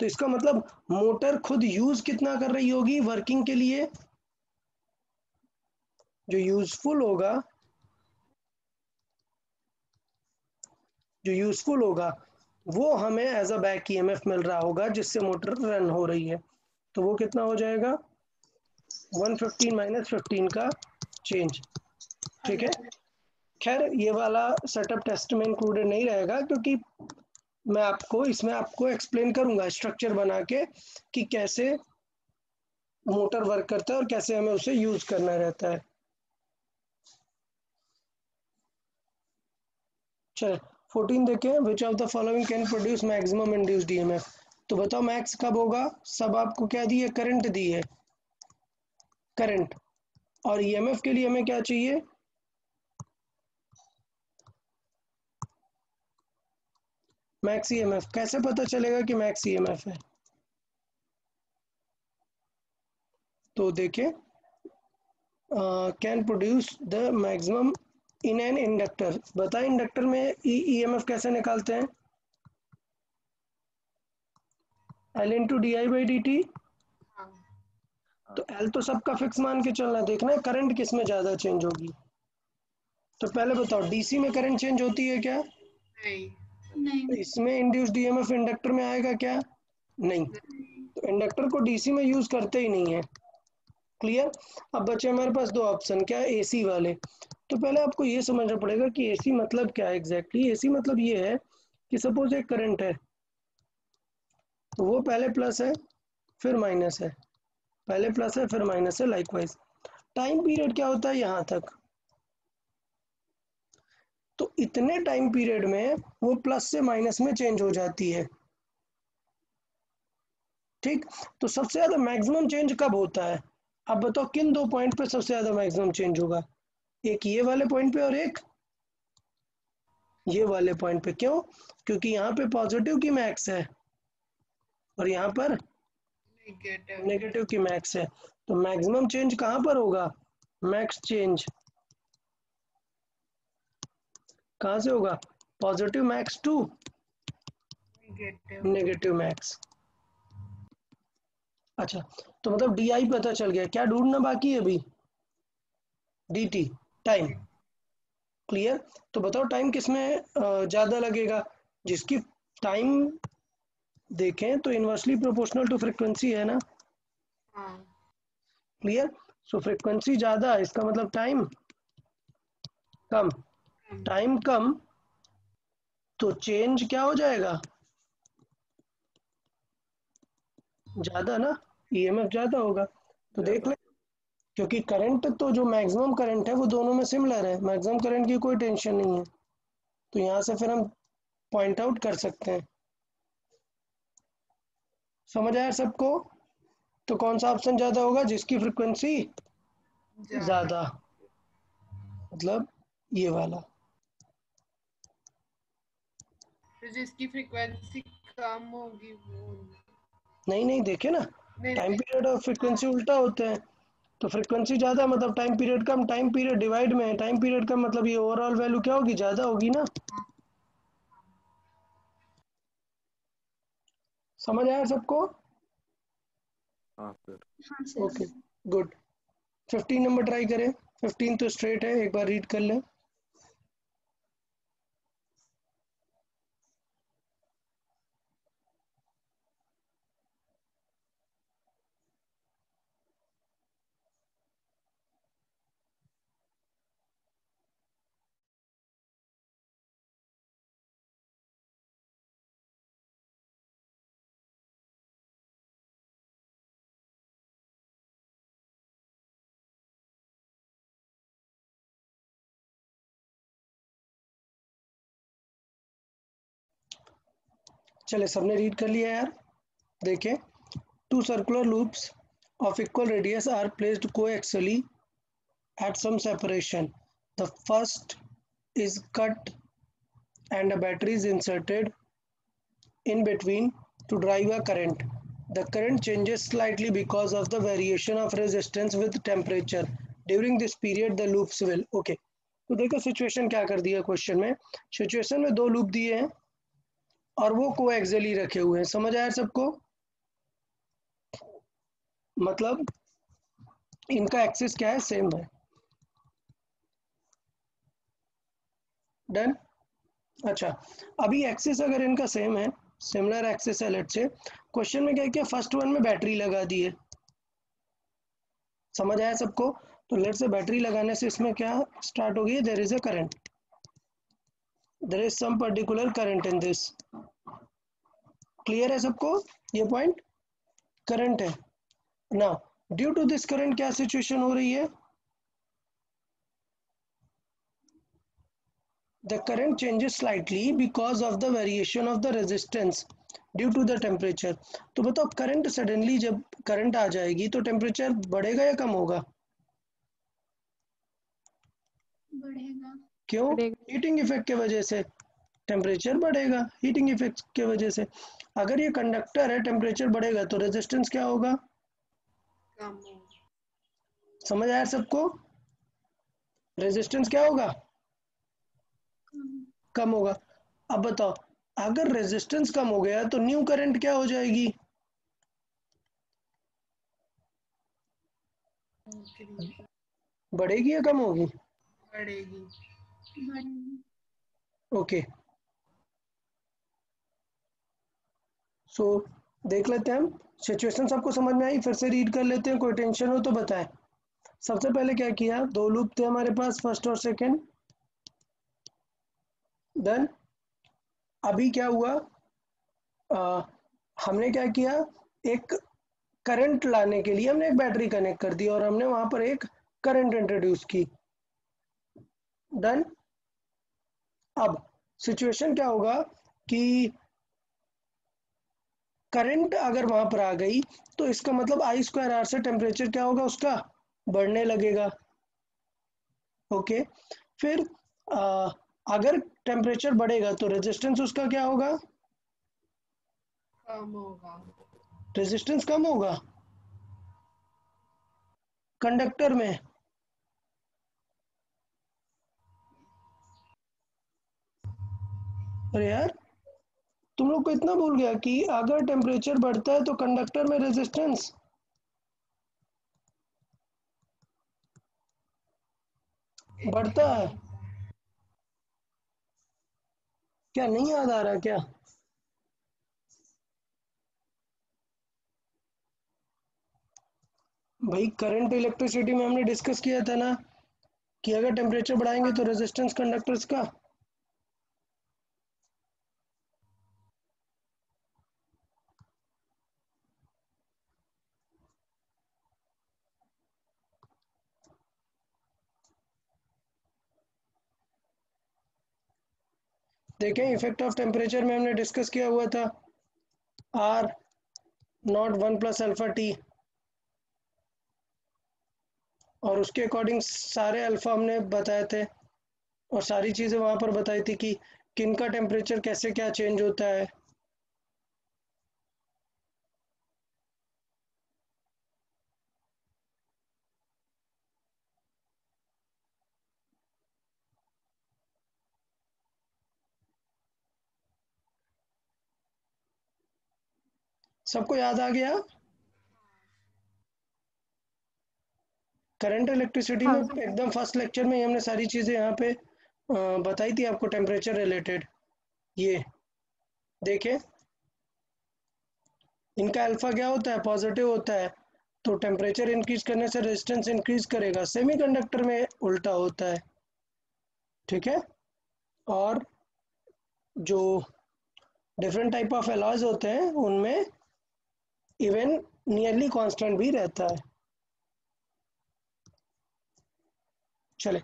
तो इसका मतलब मोटर खुद यूज़ कितना कर रही होगी? वर्किंग के लिए जो यूजफुल होगा, जो यूजफुल होगा वो हमें एज अ बैक ईएमएफ मिल रहा होगा, जिससे मोटर रन हो रही है। तो वो कितना हो जाएगा? 115 माइनस फिफ्टीन का चेंज ठीक है? खैर, ये वाला सेटअप टेस्ट में इंक्लूडेड नहीं रहेगा, क्योंकि मैं आपको, इसमें आपको एक्सप्लेन करूँगा स्ट्रक्चर बना के कि कैसे मोटर वर्क करता है और कैसे हमें उसे यूज़ करना रहता है। चल। फोर्टीन देखें which of the following can produce maximum induce EMF तो बताओ मैक्स कब होगा? सब आपको क्या दी है? करंट दी है। करंट और ईएमएफ के लिए हमें क्या चाहिए? मैक्स ईएमएफ कैसे पता चलेगा कि मैक्स ईएमएफ है? तो देखें can produce the maximum in an inductor. बताए इंडक्टर में ईएमएफ कैसे निकालते हैं? L into D I by D T तो एल तो सबका फिक्स मान के चलना देखना है करंट किसमें ज़्यादा चेंज होगी। तो पहले बताओ डीसी में करंट चेंज होती है क्या? नहीं। नहीं। इसमें इंड्यूस डीएमएफ इंडक्टर में आएगा क्या? नहीं। तो इंडक्टर को डीसी में यूज़ करते ही नहीं है। क्लियर अब बचे हमारे पास दो ऑप्शन क्या? एसी वाले। तो पहले आपको ये समझना पड़ेगा कि एसी मतलब क्या है एग्जैक्टली एसी मतलब ये है कि सपोज़ एक करंट है तो वो पहले प्लस है, फिर माइनस है। पहले प्लस है, फिर माइनस है लाइकवाइज टाइम पीरियड क्या होता है? यहाँ तक। तो इतने टाइम पीरियड में वो प्लस से माइनस में चेंज हो जाती है। ठीक? तो सबसे ज़्यादा मैक्सिमम चेंज कब होता है? अब बताओ, किन दो पॉइंट पे सबसे ज़्यादा मैक्सिमम चेंज होगा? एक ये वाले पॉइंट पे और एक ये वाले पॉइंट पे। क्यों? क्योंकि यहाँ पे पॉजिटिव की मैक्स है और यहाँ पर नेगेटिव की मैक्स है। तो मैक्सिमम चेंज कहाँ पर होगा? मैक्स चेंज कहा से होगा? Positive max to negative negative max अच्छा तो मतलब डी आई पता चल गया। क्या ढूंढना बाकी है अभी? डी टी टाइम क्लियर तो बताओ टाइम किसमें ज़्यादा लगेगा? जिसकी टाइम देखें तो इनवर्सली प्रोपोर्शनल टू फ्रीक्वेंसी है ना? क्लियर सो फ्रीक्वेंसी ज़्यादा इसका मतलब टाइम कम। टाइम कम तो चेंज क्या हो जाएगा? ज़्यादा ना? ईएमएफ ज़्यादा होगा। तो देख ले। क्योंकि करंट तो जो मैक्सिमम करंट है वो दोनों में सिमिलर है। मैक्सिमम करंट की कोई टेंशन नहीं है। तो यहाँ से फिर हम पॉइंट आउट कर सकते हैं। समझ आया सबको? तो कौन सा ऑप्शन ज़्यादा होगा? जिसकी फ्रीक्वेंसी ज़्यादा। मतलब ये वाला। तो जिसकी फ्रीक्वेंसी कम होगी वो नहीं नहीं देखे ना। टाइम पीरियड और फ्रीक्वेंसी उल्टा होता है। तो फ्रीक्वेंसी ज़्यादा मतलब टाइम पीरियड कम टाइम पीरियड डिवाइड में टाइम पीरियड कम मतलब ये ओवरऑल वैल्यू क्या होगी? ज़्यादा होगी ना? समझ आया सबको? हाँ okay good fifteen number try करें। फिफ्टीन तो स्ट्रेट है एक बार रीड कर लें। चले, सबने रीड कर लिया यार। देखिए two circular loops of equal radius are placed coaxially at separation the first is cut and battery is inserted in between to drive a current the current changes slightly because of the variation of resistance with temperature during this period the loops will okay तो देखो situation क्या कर दिया question में? Situation में दो loop दिए हैं। और वो को एक्सली रखे हुए हैं। समझ आया सबको? मतलब इनका एक्सिस क्या है? सेम है। डन अच्छा अभी एक्सिस अगर इनका सेम है सिमिलर एक्सिस है लेट से क्वेश्चन में क्या किया? फ़र्स्ट वन में बैटरी लगा दी है। समझ आया सबको? तो लेट से बैटरी लगाने से इसमें क्या स्टार्ट होगी? There is a current there is some particular current in this clear है सबको? ये पॉइंट करंट है. Now due to this current क्या सिचुएशन हो रही है? The current changes slightly because of the variation of the resistance due to the temperature. तो बताओ करंट सडनली जब करंट आ जाएगी तो टेम्परेचर बढ़ेगा या कम होगा? बढ़ेगा। क्यों। हीटिंग इफ़ेक्ट के वजह से टेम्परेचर बढ़ेगा। हीटिंग इफ़ेक्ट के वजह से। अगर ये कंडक्टर है टेम्परेचर बढ़ेगा तो रेजिस्टेंस क्या होगा? कम होगा। समझ आया सबको? रेजिस्टेंस क्या होगा? कम होगा। अब बताओ अगर रेजिस्टेंस कम हो गया तो न्यू करंट क्या हो जाएगी? बढ़ेगी या कम होगी? बढ़ेगा। ओके सो देख लेते हैं हम। सिचुएशन सबको समझ में आई फिर से रीड कर लेते हैं। कोई टेंशन हो तो बताएँ। सबसे पहले क्या किया? दो लूप थे हमारे पास फ़र्स्ट और सेकंड देन अभी क्या हुआ? आ, हमने क्या किया? एक करंट लाने के लिए हमने एक बैटरी कनेक्ट कर दी और हमने वहाँ पर एक करंट इंट्रोड्यूस की। डन अब सिचुएशन क्या होगा कि करंट अगर वहाँ पर आ गई तो इसका मतलब आई स्क्वायर आर से टेम्परेचर क्या होगा? उसका बढ़ने लगेगा। ओके फिर आ, अगर टेम्परेचर बढ़ेगा तो रेजिस्टेंस उसका क्या होगा? कम होगा। रेजिस्टेंस कम होगा। कंडक्टर में। अरे यार, तुम लोग को इतना भूल गया कि अगर टेम्परेचर बढ़ता है तो कंडक्टर में रेजिस्टेंस बढ़ता है। क्या नहीं याद आ रहा क्या? भाई करंट इलेक्ट्रिसिटी में हमने डिस्कस किया था ना कि अगर टेम्परेचर बढ़ाएँगे तो रेजिस्टेंस कंडक्टर्स का। देखें इफ़ेक्ट ऑफ़ टेम्परेचर में हमने डिस्कस किया हुआ था। R not one plus alpha T और उसके अकॉर्डिंग सारे अल्फ़ा हमने बताए थे। और सारी चीज़ें वहाँ पर बताई थी कि किन का टेम्परेचर कैसे क्या चेंज होता है। सबको याद आ गया? करंट इलेक्ट्रिसिटी में हाँ। एकदम फ़र्स्ट लेक्चर में हमने सारी चीज़ें यहाँ पे बताई थी आपको टेम्परेचर रिलेटेड ये देखें। इनका अल्फ़ा क्या होता है? पॉजिटिव होता है। तो टेम्परेचर इंक्रीज करने से रेजिस्टेंस इंक्रीज करेगा। सेमीकंडक्टर में उल्टा होता है। ठीक है? और जो डिफरेंट टाइप ऑफ़ एलॉयज होते हैं उनमें इवन नियरली कांस्टेंट भी रहता है। चले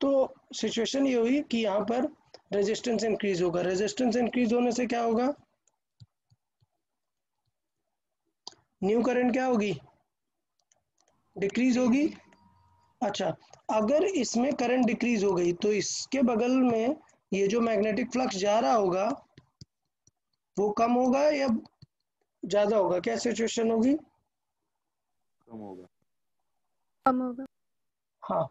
तो सिचुएशन ये हुई कि यहाँ पर रेजिस्टेंस इंक्रीज होगा। रेजिस्टेंस इंक्रीज होने से क्या होगा? न्यू करंट क्या होगी? डिक्रीज होगी। अच्छा अगर इसमें करंट डिक्रीज हो गई तो इसके बगल में ये जो मैग्नेटिक फ्लक्स जा रहा होगा, वो कम होगा या ज़्यादा होगा क्या सिचुएशन होगी? कम होगा। कम होगा। हाँ।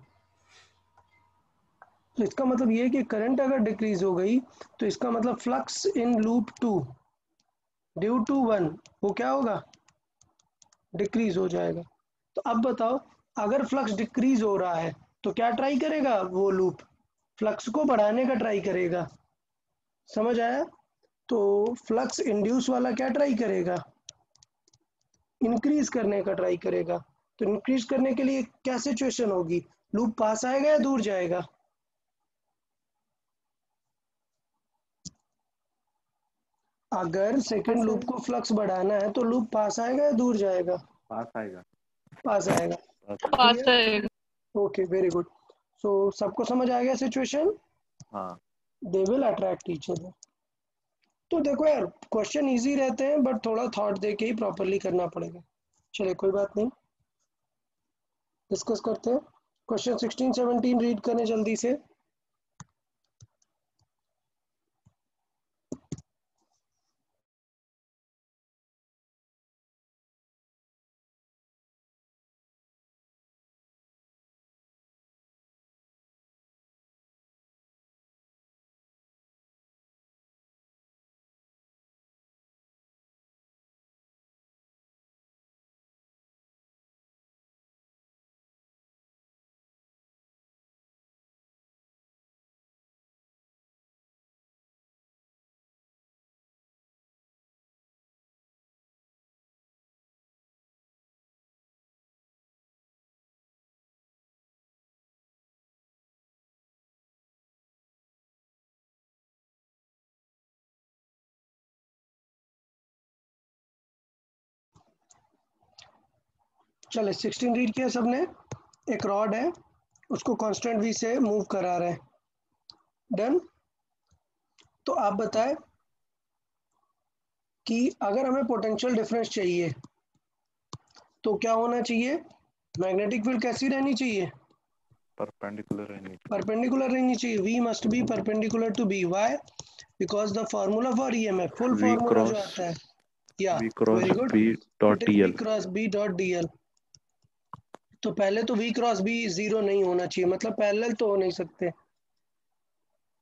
तो इसका मतलब ये है कि करंट अगर डिक्रीज हो गई तो इसका मतलब flux in loop two due to one वो क्या होगा? डिक्रीज हो जाएगा। तो अब बताओ अगर फ्लक्स डिक्रीज हो रहा है तो क्या ट्राई करेगा वो लूप फ्लक्स को बढ़ाने का ट्राई करेगा। समझ आया? तो फ्लक्स इंड्यूस वाला क्या ट्राई करेगा? इंक्रीज करने का ट्राई करेगा। तो इंक्रीज करने के लिए क्या सिचुएशन होगी? लूप पास आएगा या दूर जाएगा? अगर सेकंड लूप को फ्लक्स बढ़ाना है तो लूप पास आएगा या दूर जाएगा? पास आएगा। पास आएगा। पास पास आएगा। ओके वेरी गुड सो सबको समझ आ गया सिचुएशन हाँ। They will attract each other तो देखो यार क्वेश्चन इजी रहते हैं बट थोड़ा थॉट दे के ही प्रॉपरली करना पड़ेगा। चलिए, कोई बात नहीं। डिस्कस करते हैं। क्वेश्चन सिक्सटीन सेवनटीन रीड करें जल्दी से। चले सिक्सटीन रीड किया सबने। एक रॉड है उसको कांस्टेंट वी से मूव करा रहे हैं। डन तो आप बताएँ कि अगर हमें पोटेंशियल डिफरेंस चाहिए तो क्या होना चाहिए? मैग्नेटिक फ़ील्ड कैसी रहनी चाहिए? परपेंडिकुलर रहनी परपेंडिकुलर रहनी चाहिए। V must be perpendicular to b. Why? Because the formula for emf full V formula जो आता है। Yeah v cross very good b dot v dl cross b dot dl तो पहले तो वी क्रॉस b ज़ीरो नहीं होना चाहिए मतलब पैरेलल तो हो नहीं सकते।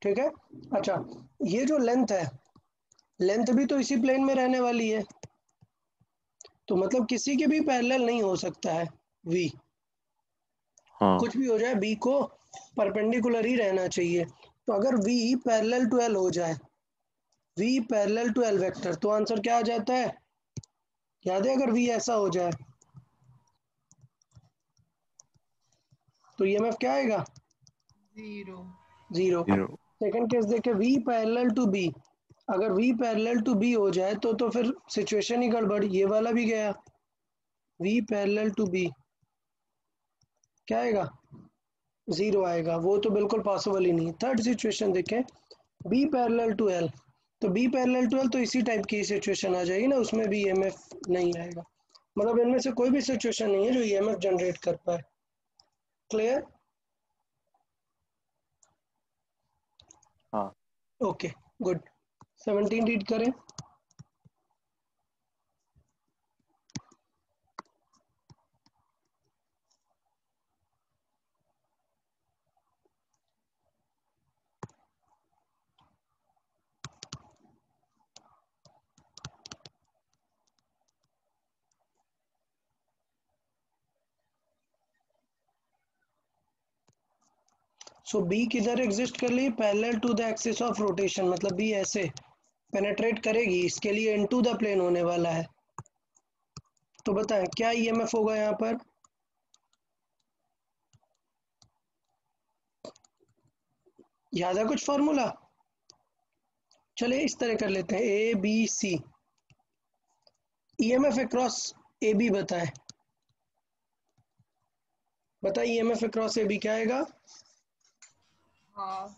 ठीक है? अच्छा ये जो लेंथ है लेंथ भी तो इसी प्लेन में रहने वाली है। तो मतलब किसी के भी पैरेलल नहीं हो सकता है वी हाँ। कुछ भी हो जाए बी को परपेंडिकुलर ही रहना चाहिए। तो अगर वी पैरेलल टू l हो जाए V parallel to l vector तो आंसर क्या आ जाता है? याद है अगर वी ऐसा हो जाए? तो ईएमएफ क्या आएगा? Zero zero zero second case देखे v पैरेलल टू b. अगर v पैरेलल टू b हो जाए तो तो फिर सिचुएशन ही गड़बड़। ये वाला भी गया। V parallel to b. क्या आएगा? ज़ीरो आएगा। वो तो बिल्कुल पॉसिबल ही नहीं। थर्ड सिचुएशन देखें। बी पैरेलल टू एल तो बी पैरेलल टू एल तो इसी टाइप की सिचुएशन आ जाएगी ना उसमें भी ईएमएफ नहीं आएगा। मतलब इनमें से कोई भी सिचुएशन नहीं है जो ईएमएफ जनरेट कर पाए। क्लियर हाँ। ओके गुड 17 रीड करें। सो बी किधर एग्जिस्ट कर ली parallel to the axis of rotation मतलब बी ऐसे पेनेट्रेट करेगी, इसके लिए इनटू द प्लेन होने वाला है। तो बताएँ, क्या ईएमएफ होगा यहाँ पर? याद है कुछ फॉर्मूला चलिए इस तरह कर लेते हैं A B C EMF across A B बताएँ। बताइए ईएमएफ अक्रॉस ए बी क्या आएगा? Half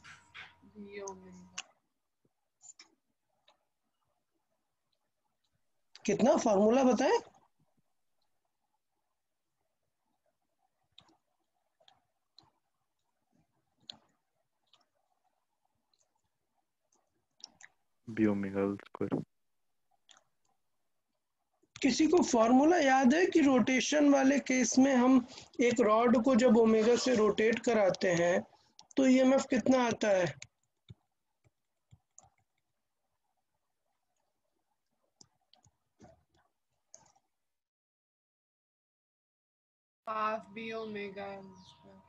b कितना फॉर्मूला बताएँ? बी ओमेगा स्क्वायर किसी को फॉर्मूला याद है कि रोटेशन वाले केस में हम एक रॉड को जब ओमेगा से रोटेट कराते हैं तो ईएमएफ कितना आता है? half b omega square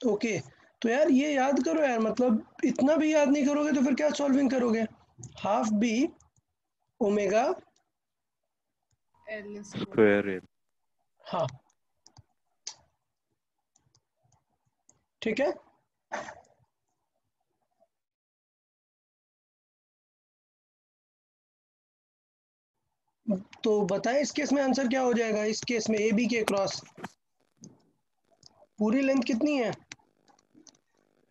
okay तो यार ये याद करो यार मतलब इतना भी याद नहीं करोगे तो फिर क्या सॉल्विंग करोगे? हाफ़ बी ओमेगा स्क्वायर हाँ। ठीक है? तो बताएँ इस केस में आंसर क्या हो जाएगा? इस केस में ए बी के क्रॉस पूरी लेंथ कितनी है?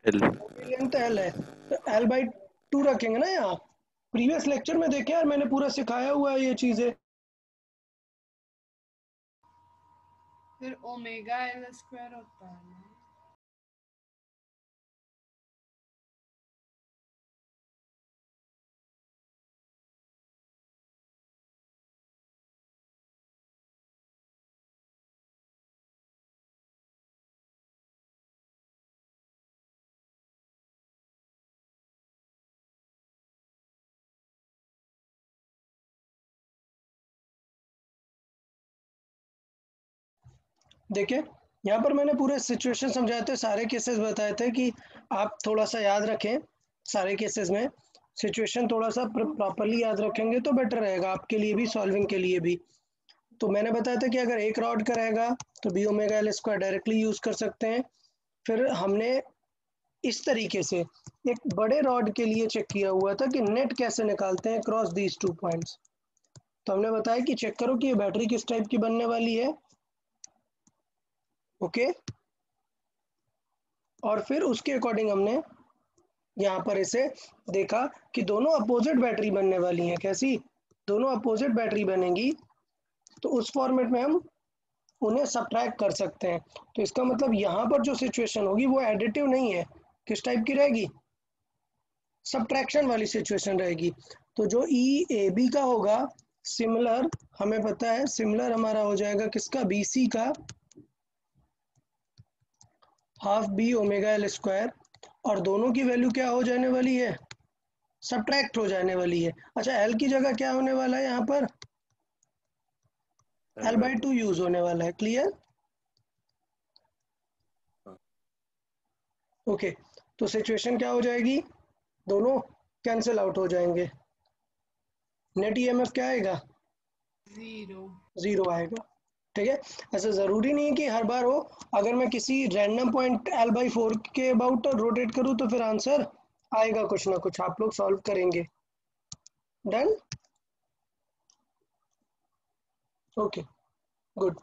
एल पूरी लेंथ एल है। तो एल बाई टू रखेंगे ना यहाँ? प्रीवियस लेक्चर में देखे यार मैंने पूरा सिखाया हुआ है ये चीज़ें। फिर ओमेगा l स्क्वायर होता है। देखिए, यहाँ पर मैंने पूरे सिचुएशन समझाए थे, सारे केसेस बताए थे कि आप थोड़ा सा याद रखें, सारे केसेस में। सिचुएशन थोड़ा सा प्रॉपरली याद रखेंगे तो बेटर रहेगा, आपके लिए भी सॉल्विंग के लिए भी। तो मैंने बताया था कि अगर एक रॉड का रहेगा तो B omega L square directly use कर सकते हैं। फिर हमने इस तरीके से एक बड़े रॉड के लिए चेक किया हुआ था कि नेट कैसे निकालते हैं क्रॉस दीज टू पॉइंट्स तो हमने बताया कि चेक करो कि ये बैटरी किस टाइप की बनने वाली है। ओके? और फिर उसके अकॉर्डिंग हमने यहाँ पर इसे देखा कि दोनों अपोजिट बैटरी बनने वाली हैं, कैसी? दोनों अपोजिट बैटरी बनेंगी तो उस फॉर्मेट में हम उन्हें सब्ट्रैक्ट कर सकते हैं। तो इसका मतलब यहाँ पर जो सिचुएशन होगी वो एडिटिव नहीं है। किस टाइप की रहेगी? सब्ट्रैक्शन वाली सिचुएशन रहेगी। तो जो ई ए बी का होगा सिमिलर हमें पता है सिमिलर हमारा हो जाएगा किसका? बी सी का। Half B omega L square और दोनों की वैल्यू क्या हो जाने वाली है? सब्ट्रैक्ट हो जाने वाली है। अच्छा एल की जगह क्या होने वाला है यहाँ पर? एल बाई टू यूज़ होने वाला है। क्लियर। ओके तो सिचुएशन क्या हो जाएगी? दोनों कैंसिल आउट हो जाएँगे। नेट ईएमएफ क्या आएगा? ज़ीरो ज़ीरो आएगा। ठीक है? ऐसा ज़रूरी नहीं है कि हर बार हो। अगर मैं किसी random point L by four के अबाउट रोटेट करूँ तो फिर आंसर आएगा कुछ ना कुछ। आप लोग सॉल्व करेंगे। डन ओके गुड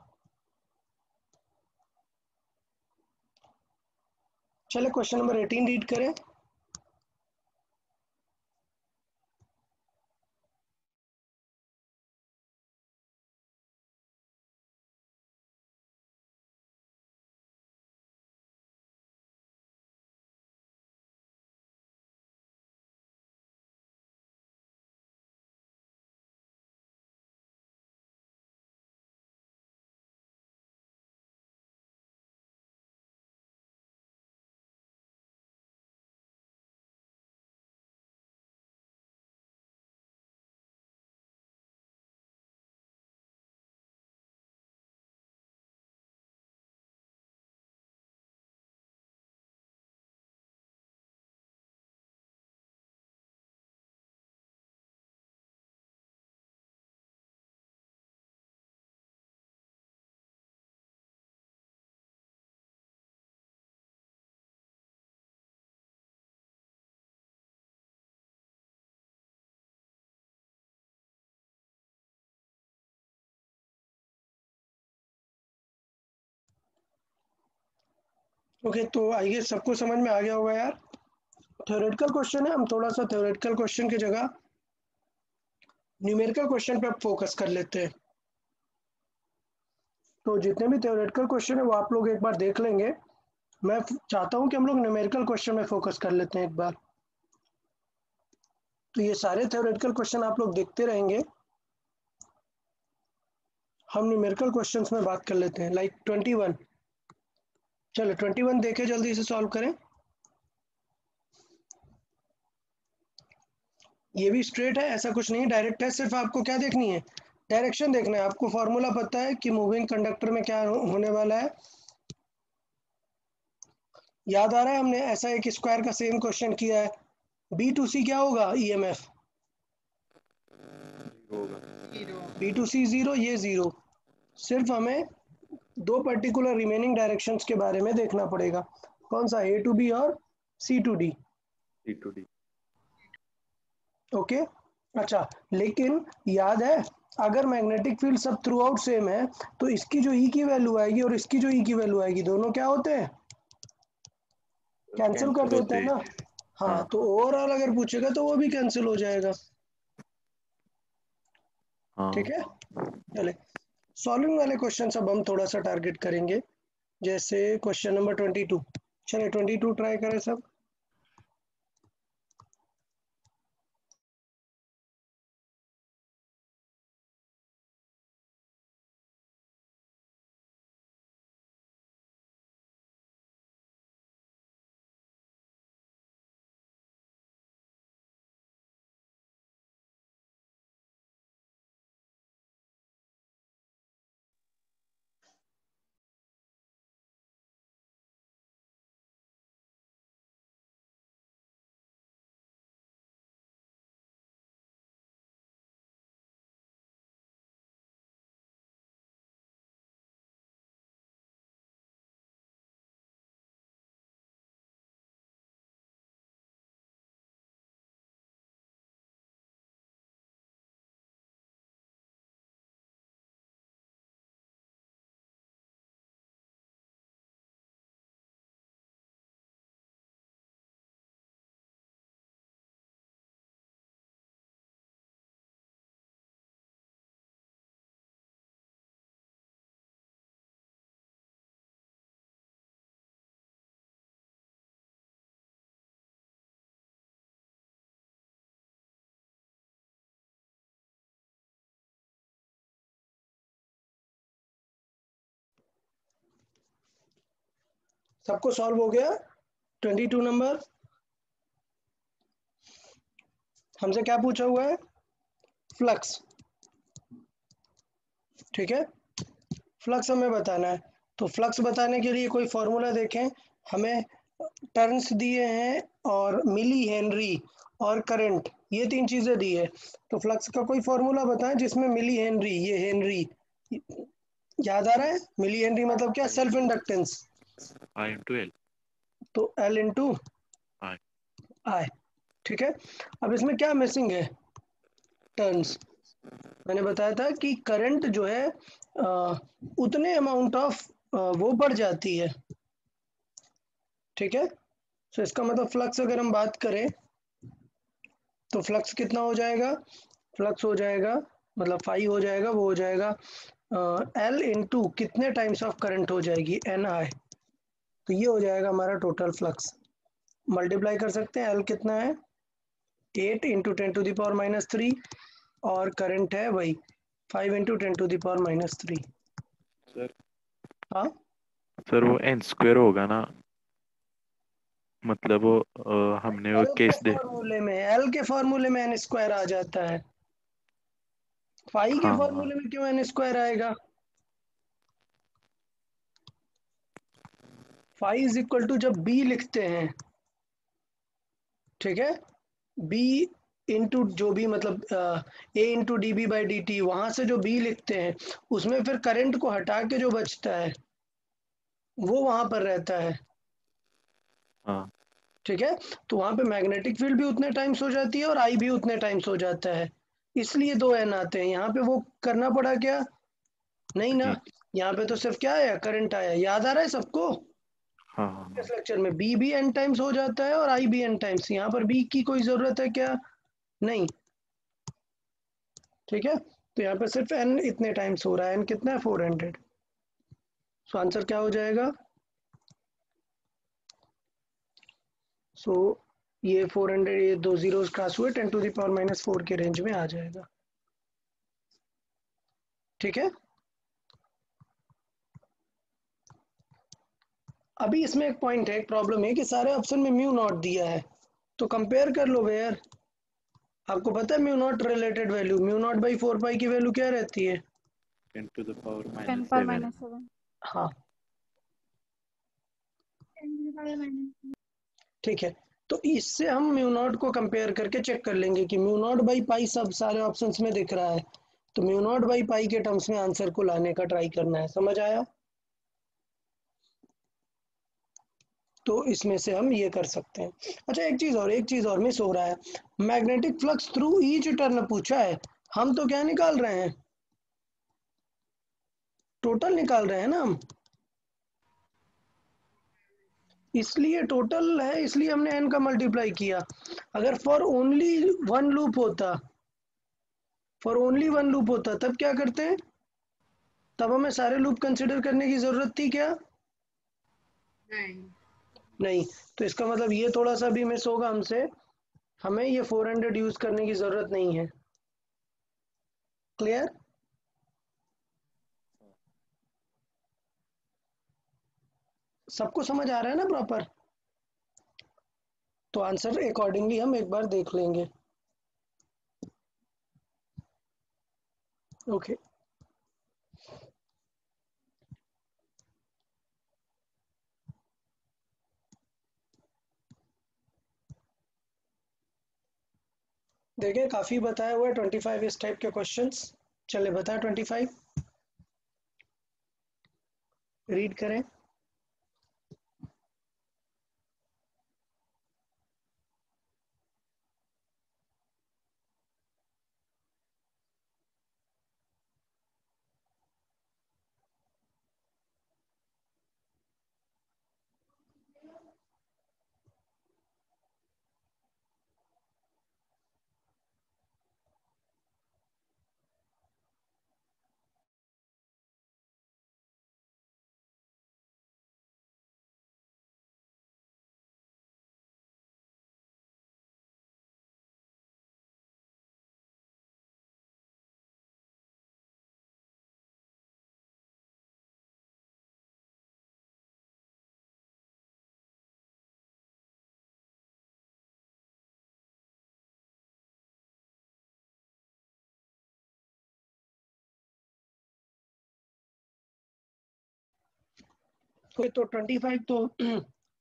चले क्वेश्चन नंबर एटीन रीड करें। ओके तो आइए सबको समझ में आ गया होगा यार। थ्योरेटिकल क्वेश्चन है, हम थोड़ा सा थ्योरेटिकल क्वेश्चन की जगह न्यूमेरिकल क्वेश्चन पे फोकस कर लेते हैं। तो जितने भी थ्योरेटिकल क्वेश्चन है, वो आप लोग एक बार देख लेंगे। मैं चाहता हूँ कि हम लोग न्यूमेरिकल क्वेश्चन में फोकस कर लेते हैं एक बार। तो ये सारे थ्योरेटिकल क्वेश्चन आप लोग देखते रहेंगे। हम न्यूमेरिकल क्वेश्चंस में बात कर लेते हैं लाइक ट्वेंटी वन चलो ट्वेंटी वन देखे जल्दी से सॉल्व करें। ये भी स्ट्रेट है ऐसा कुछ नहीं डायरेक्ट है सिर्फ़ आपको क्या देखनी है? डायरेक्शन देखना है आपको फॉर्मूला पता है कि मूविंग कंडक्टर में क्या होने वाला है। याद आ रहा है हमने ऐसा एक स्क्वायर का सेम क्वेश्चन किया है। बी टू सी क्या होगा? E M F B to C zero ये ज़ीरो सिर्फ़ हमें दो पर्टिकुलर रिमेनिंग डायरेक्शंस के बारे में देखना पड़ेगा। कौन सा? ए टू बी और C to D C to D okay अच्छा लेकिन याद है अगर मैग्नेटिक फ़ील्ड सब थ्रू आउट सेम है तो इसकी जो ई e की वैल्यू आएगी और इसकी जो ई e की वैल्यू आएगी दोनों क्या होते हैं? कैंसिल कर देते हैं ना? हाँ। हाँ। तो ओवरऑल अगर पूछेगा तो वो भी कैंसिल हो जाएगा। हाँ। ठीक है? चले। सॉल्विंग वाले क्वेश्चन अब हम थोड़ा सा टारगेट करेंगे। जैसे क्वेश्चन नंबर ट्वेंटी टू चले ट्वेंटी टू ट्राई करें सब। सबको सॉल्व हो गया। ट्वेंटी टू नंबर हमसे क्या पूछा हुआ है? फ्लक्स ठीक है? फ्लक्स हमें बताना है। तो फ्लक्स बताने के लिए कोई फॉर्मूला देखें। हमें टर्न्स दिए हैं और मिली हेनरी और करंट। ये तीन चीज़ें दी है। तो फ्लक्स का कोई फॉर्मूला बताएँ जिसमें मिली हेनरी ये हेनरी। याद आ रहा है? मिली हेनरी मतलब क्या? Self inductance I into L तो एल इंटू I. आई ठीक है? अब इसमें क्या मिसिंग है? टर्न्स मैंने बताया था कि करंट जो है अ, उतने अमाउंट ऑफ़ वो बढ़ जाती है। ठीक है? सो इसका मतलब फ्लक्स अगर हम बात करें तो फ्लक्स कितना हो जाएगा? फ्लक्स हो जाएगा मतलब फाइव हो जाएगा वो हो जाएगा एल इंटू कितने टाइम्स ऑफ़ करंट हो जाएगी? एन आई तो ये हो जाएगा हमारा टोटल फ्लक्स मल्टीप्लाई कर सकते हैं एल कितना है? Eight into ten to the power minus three और करंट है वही five into ten to the power minus three sir हाँ? सर वो एन स्क्वायर होगा ना? मतलब वो अ, हमने वो केस दे फॉर्मूले में एल के फॉर्मूले में एन स्क्वायर आ जाता है। फाइव के हाँ, फॉर्मूले में क्यों एन स्क्वायर आएगा? फाइव इज़ इक्वल टू जब बी लिखते हैं ठीक है? बी इंटू जो भी मतलब A into D B by D T वहाँ से जो बी लिखते हैं उसमें फिर करंट को हटा के जो बचता है वो वहाँ पर रहता है। हाँ। ठीक है? तो वहाँ पे मैग्नेटिक फ़ील्ड भी उतने टाइम्स हो जाती है और आई भी उतने टाइम्स हो जाता है। इसलिए दो एन आते हैं। यहाँ पे वो करना पड़ा क्या? नहीं ना। यहाँ पे तो सिर्फ़ क्या आया? करंट आया। याद आ रहा है सबको? हाँ हाँ। में बी भी एन टाइम्स हो जाता है और आई भी एन टाइम्स यहाँ पर बी की कोई ज़रूरत है क्या? नहीं। ठीक है? तो यहाँ पे सिर्फ़ एन इतने टाइम्स हो रहा है। एन कितना है? फोर हंड्रेड सो आंसर क्या हो जाएगा? सो so, ये 400 ये दो ज़ीरो क्रॉस हुए 10 to the power minus four के रेंज में आ जाएगा। ठीक है? अभी इसमें एक पॉइंट है एक प्रॉब्लम है कि सारे ऑप्शन में म्यू नॉट दिया है। तो कंपेयर कर लो यार आपको पता है mu naught related value mu naught by four pi की वैल्यू क्या रहती है? हाँ। ठीक है। तो इससे हम म्यू नॉट को कंपेयर करके चेक कर लेंगे कि म्यू नॉट बाई पाई सब सारे ऑप्शंस में दिख रहा है। तो म्यू नॉट बाई पाई के टर्म्स में आंसर को लाने का ट्राई करना है। समझ आया? तो इसमें से हम ये कर सकते हैं। अच्छा एक चीज़ और, एक चीज़ और मिस हो रहा है। Magnetic flux through each turn पूछा है। हम तो क्या निकाल रहे हैं? टोटल निकाल रहे हैं ना हम। इसलिए टोटल है, इसलिए हमने एन का मल्टीप्लाई किया। अगर फॉर ओनली वन लूप होता फॉर ओनली वन लूप होता, तब क्या करते हैं? तब हमें सारे लूप कंसिडर करने की ज़रूरत थी क्या? नहीं। नहीं तो इसका मतलब ये थोड़ा सा भी मिस होगा हमसे, हमें ये 400 यूज़ करने की ज़रूरत नहीं है। क्लियर सबको समझ आ रहा है ना प्रॉपर तो आंसर अकॉर्डिंगली हम एक बार देख लेंगे। ओके देखिए, काफ़ी बताया हुआ है ट्वेंटी फाइव इस टाइप के क्वेश्चन चले बताए ट्वेंटी फाइव रीड करें। ओके तो ट्वेंटी फाइव तो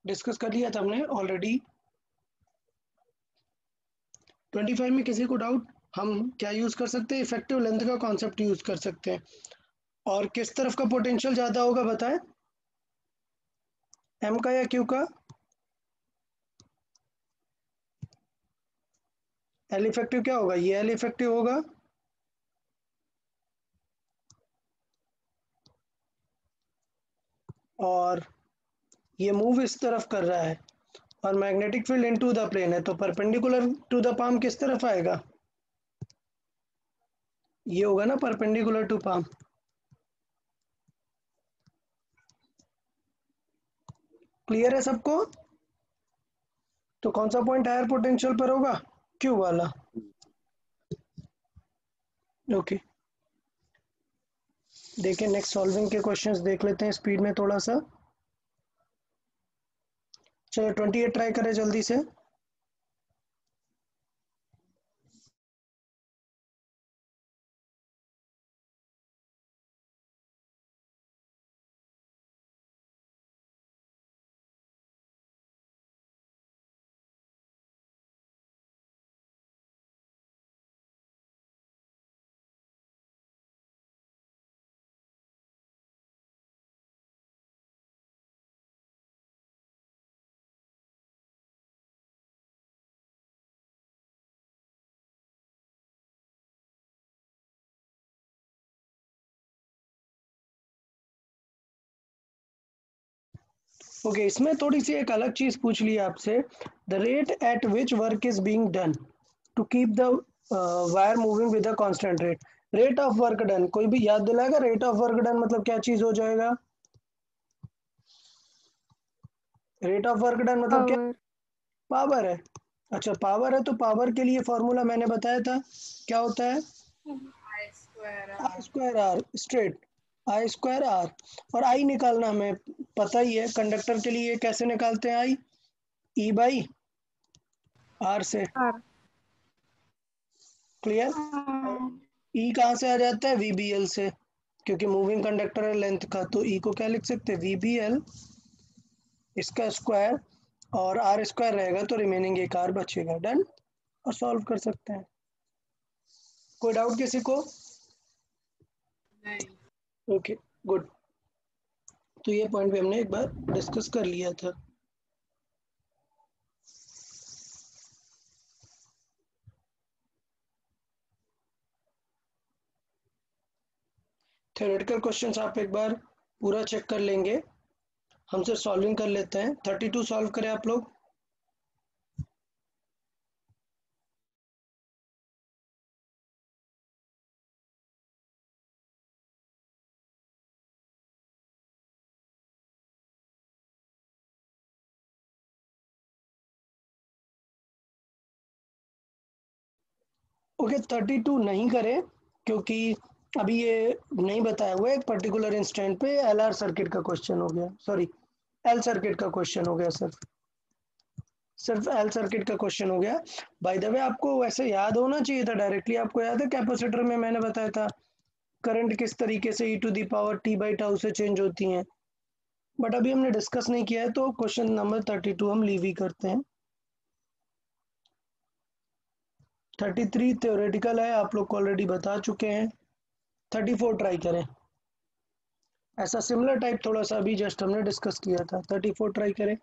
डिस्कस कर लिया था हमने ऑलरेडी ट्वेंटी फाइव में किसी को डाउट हम क्या यूज़ कर सकते हैं? इफ़ेक्टिव लेंथ का कॉन्सेप्ट यूज़ कर सकते हैं। और किस तरफ़ का पोटेंशियल ज़्यादा होगा बताएँ? एम का या क्यू का? एल इफ़ेक्टिव क्या होगा? ये एल इफ़ेक्टिव होगा। और ये मूव इस तरफ़ कर रहा है। और magnetic field into the plane है तो परपेंडिकुलर टू द पाम किस तरफ़ आएगा? ये होगा ना परपेंडिकुलर टू पाम क्लियर है सबको? तो कौन सा पॉइंट हायर पोटेंशियल पर होगा? क्यू वाला। ओके देखिए नेक्स्ट सॉल्विंग के क्वेश्चंस देख लेते हैं स्पीड में थोड़ा सा। चलो ट्वेंटी एट ट्राई करें जल्दी से। ओके okay, इसमें थोड़ी सी एक अलग चीज़ पूछ ली आपसे। The rate at which work is being done to keep the wire moving with a constant rate rate of work done कोई भी याद दिलाएगा? रेट ऑफ़ वर्क डन मतलब क्या चीज़ हो जाएगा? रेट ऑफ़ वर्क डन मतलब क्या? पावर है। अच्छा पावर है तो पावर के लिए फॉर्मूला मैंने बताया था। क्या होता है? Square square R straight I square R और आई निकालना हमें पता ही है कंडक्टर के लिए कैसे निकालते हैं आई ई बाई आर से। क्लियर ई कहाँ से आ जाता है? वीबीएल से। क्योंकि मूविंग कंडक्टर है लेंथ का तो ई को क्या लिख सकते हैं? वीबीएल इसका स्क्वायर और आर स्क्वायर रहेगा तो रिमेनिंग एक आर बचेगा। डन और सॉल्व कर सकते हैं। कोई डाउट किसी को? नहीं। ओके गुड तो ये पॉइंट भी हमने एक बार डिस्कस कर लिया था। थ्योरेटिकल क्वेश्चंस आप एक बार पूरा चेक कर लेंगे। हम सिर्फ़ सॉल्विंग कर लेते हैं। थर्टी टू सॉल्व करें आप लोग। ओके थर्टी टू नहीं करें, क्योंकि अभी ये नहीं बताया हुआ एक पर्टिकुलर इंस्टेंट पे एल आर सर्किट का क्वेश्चन हो गया। सॉरी एल सर्किट का क्वेश्चन हो गया सर सिर्फ़ एल सर्किट का क्वेश्चन हो गया। बाय द वे आपको वैसे याद होना चाहिए था डायरेक्टली आपको याद है कैपेसिटर में मैंने बताया था करंट किस तरीके से E to the power T by tau से चेंज होती हैं। बट अभी हमने डिस्कस नहीं किया है तो क्वेश्चन नंबर थर्टी टू हम लीव ही करते हैं। थर्टी थ्री थ्योरेटिकल है, आप लोग को ऑलरेडी बता चुके हैं। थर्टी फोर ट्राई करें। ऐसा सिमिलर टाइप थोड़ा सा अभी जस्ट हमने डिस्कस किया था। थर्टी फोर ट्राई करें।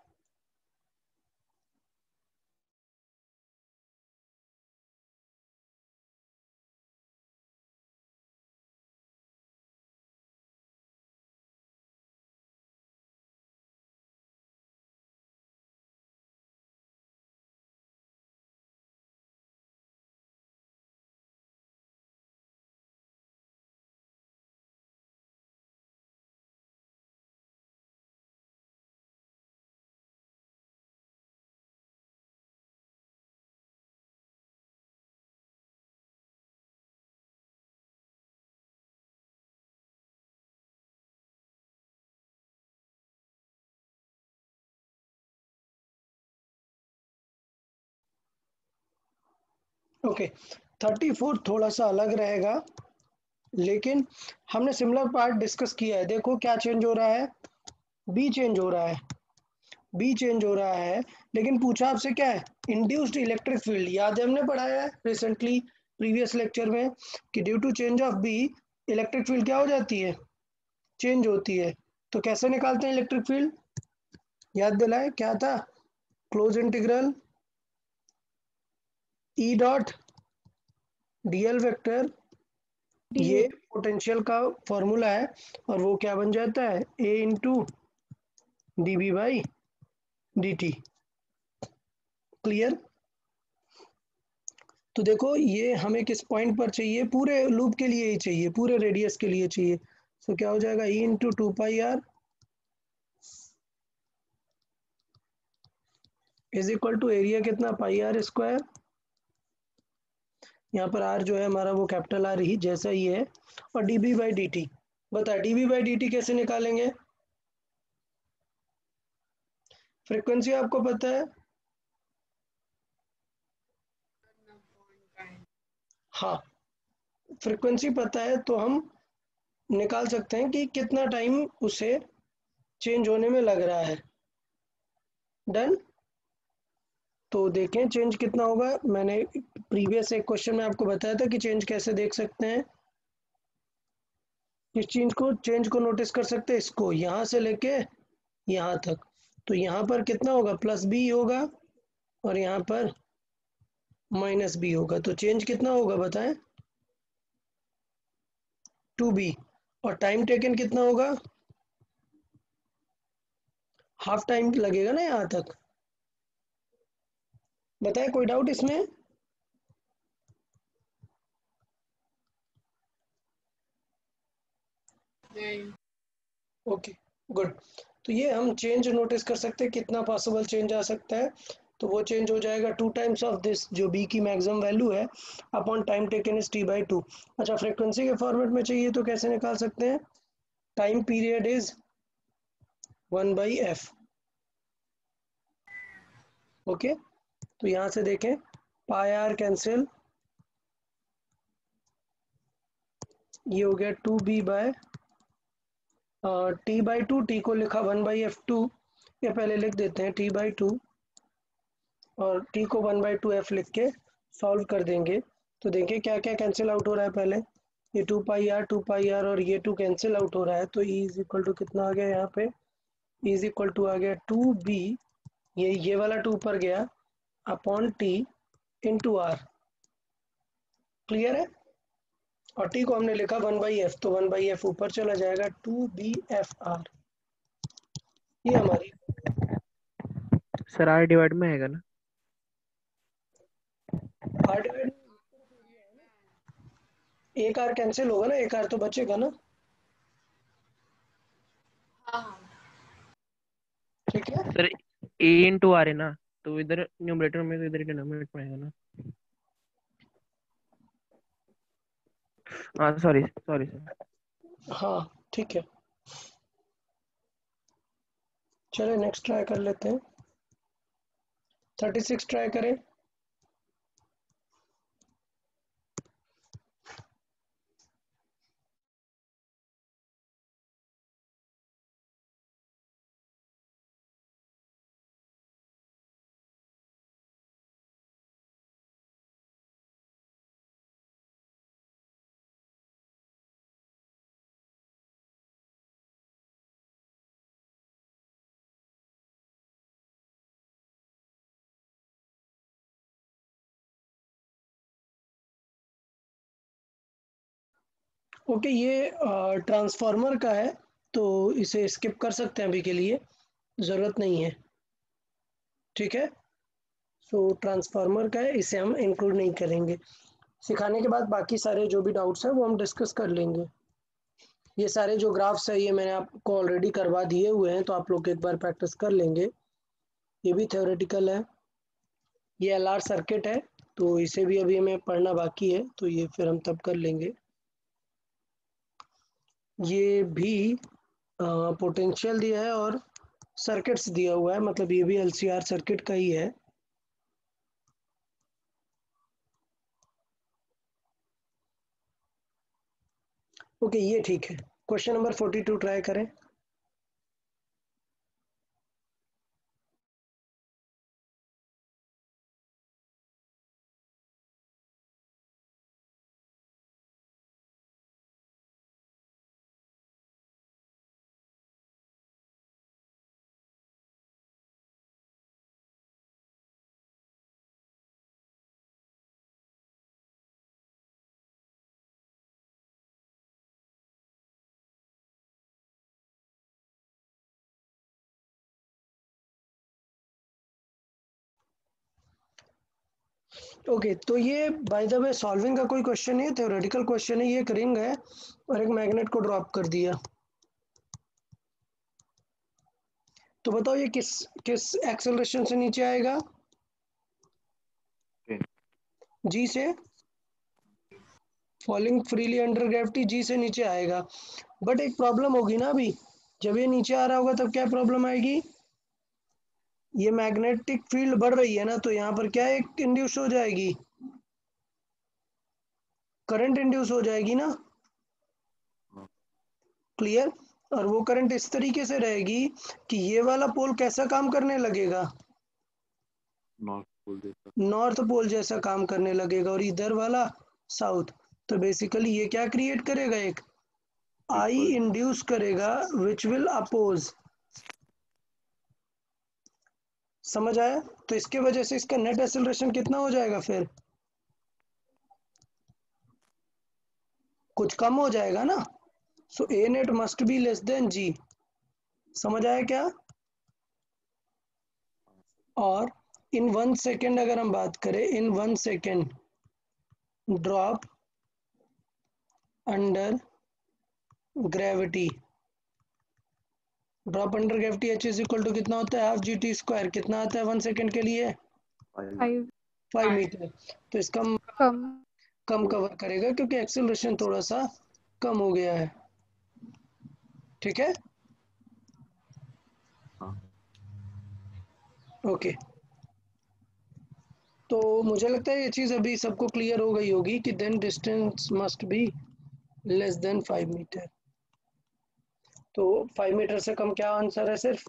ओके थर्टी फोर थोड़ा सा अलग रहेगा, लेकिन हमने सिमिलर पार्ट डिस्कस किया है। देखो क्या चेंज हो रहा है। बी चेंज हो रहा है। बी चेंज हो रहा है, लेकिन पूछा आपसे क्या है? इंड्यूस्ड इलेक्ट्रिक फ़ील्ड याद हमने पढ़ाया है रिसेंटली प्रीवियस लेक्चर में, कि due to change of B electric field क्या हो जाती है? चेंज होती है। तो कैसे निकालते हैं इलेक्ट्रिक फ़ील्ड याद दिलाए, क्या था? Close integral E dot DL vector ये पोटेंशियल का फॉर्मूला है और वो क्या बन जाता है? A into D B by D T clear तो देखो ये हमें किस पॉइंट पर चाहिए? पूरे लूप के लिए ही चाहिए पूरे रेडियस के लिए चाहिए। सो so, क्या हो जाएगा? E into two pi R is equal to area कितना? पाई आर स्क्वायर यहाँ पर आर जो है हमारा वो कैपिटल आर ही जैसा ही है और D B by D T बता D B by D T कैसे निकालेंगे? फ्रीक्वेंसी आपको पता है? हाँ फ्रीक्वेंसी पता है तो हम निकाल सकते हैं कि कितना टाइम उसे चेंज होने में लग रहा है। डन तो देखें चेंज कितना होगा? मैंने प्रीवियस एक क्वेश्चन में आपको बताया था कि चेंज कैसे देख सकते हैं। इस चेंज को चेंज को नोटिस कर सकते हैं। इसको यहाँ से लेके यहाँ तक। तो यहाँ पर कितना होगा? प्लस बी होगा और यहाँ पर माइनस बी होगा। तो चेंज कितना होगा बताएँ? टू बी और टाइम टेकन कितना होगा? हाफ़ टाइम लगेगा ना यहाँ तक। बताए कोई डाउट इसमें? ओके गुड तो ये हम चेंज नोटिस कर सकते हैं कितना पॉसिबल चेंज आ सकता है। तो वो चेंज हो जाएगा टू टाइम्स ऑफ़ दिस जो बी की मैक्सिमम वैल्यू है upon time taken is T by two अच्छा फ्रिक्वेंसी के फॉर्मेट में चाहिए तो कैसे निकाल सकते हैं? Time period is one by F okay तो यहाँ से देखें, पाई आर कैंसिल ये हो गया two B by T by two T को लिखा वन बाई एफ़ टू ये पहले लिख देते हैं टी बाई टू और टी को वन बाई टू एफ़ लिख के सॉल्व कर देंगे। तो देखिए क्या क्या कैंसिल आउट हो रहा है पहले। ये two pi R two pi R और ये टू कैंसिल आउट हो रहा है। तो ई इज़ इक्वल टू कितना आ गया यहाँ पे? इज़ इक्वल टू आ गया टू बी ये ये वाला टू पर गया। Upon T into R clear है? और टी को हमने लिखा वन बाई एफ़ तो वन बाई एफ़ ऊपर चला जाएगा टू बी एफ़ आर ये हमारी सर आर डिवाइड में आएगा ना? आर डिवाइड एक आर कैंसिल होगा ना? एक आर तो बचेगा ना? हाँ हाँ। ठीक है? सर ए इंटू आर है ना? तो इधर न्यूमरेटर में तो इधर डिनोमिनेटर में आएगा ना। हाँ सॉरी सॉरी सर हाँ ठीक है। चले नेक्स्ट ट्राई कर लेते हैं। थर्टी सिक्स ट्राई करें। ओके, ये ट्रांसफार्मर का है तो इसे स्किप कर सकते हैं अभी के लिए, ज़रूरत नहीं है। ठीक है? सो ट्रांसफार्मर का है, इसे हम इंक्लूड नहीं करेंगे। सिखाने के बाद बाकी सारे जो भी डाउट्स हैं, वो हम डिस्कस कर लेंगे। ये सारे जो ग्राफ्स है, ये मैंने आपको ऑलरेडी करवा दिए हुए हैं तो आप लोग एक बार प्रैक्टिस कर लेंगे। ये भी थ्योरेटिकल है। ये एल आर सर्किट है तो इसे भी अभी हमें पढ़ना बाकी है तो ये फिर हम तब कर लेंगे। ये भी पोटेंशियल दिया है और सर्किट्स दिया हुआ है मतलब ये भी एलसीआर सर्किट का ही है। ओके ये ठीक है। Question number forty two try करें। ओके okay, तो ये बाय द वे सॉल्विंग का कोई क्वेश्चन नहीं है थ्योरेटिकल क्वेश्चन है ये एक रिंग है और एक मैग्नेट को ड्रॉप कर दिया। तो बताओ ये किस किस एक्सेलरेशन से नीचे आएगा? जी से? Falling freely under gravity G से नीचे आएगा। बट एक प्रॉब्लम होगी ना अभी जब ये नीचे आ रहा होगा तब क्या प्रॉब्लम आएगी? ये मैग्नेटिक फ़ील्ड बढ़ रही है ना तो यहाँ पर क्या एक इंड्यूस हो जाएगी? करंट इंड्यूस हो जाएगी ना? क्लियर और वो करंट इस तरीके से रहेगी कि ये वाला पोल कैसा काम करने लगेगा? नॉर्थ पोल जैसा। नॉर्थ पोल जैसा काम करने लगेगा और इधर वाला साउथ तो बेसिकली ये क्या क्रिएट करेगा एक? आई इंड्यूस करेगा विच विल अपोज समझ आया? तो इसके वजह से इसका नेट एक्सेलरेशन कितना हो जाएगा फिर? कुछ कम हो जाएगा ना? So a net must be less than g समझ आया क्या? और इन वन सेकेंड अगर हम बात करें in one second drop under gravity drop under gravity H is equal to कितना होता है? हाफ़ जी टी स्क्वायर कितना आता है वन सेकेंड के लिए? फाइव मीटर तो इसका कम कम कवर करेगा क्योंकि एक्सेलरेशन थोड़ा सा कम हो गया है। ठीक है? हाँ। ओके तो मुझे लगता है ये चीज़ अभी सबको क्लियर हो गई होगी कि then distance must be less than five meter तो फाइव मीटर से कम क्या आंसर है सिर्फ़?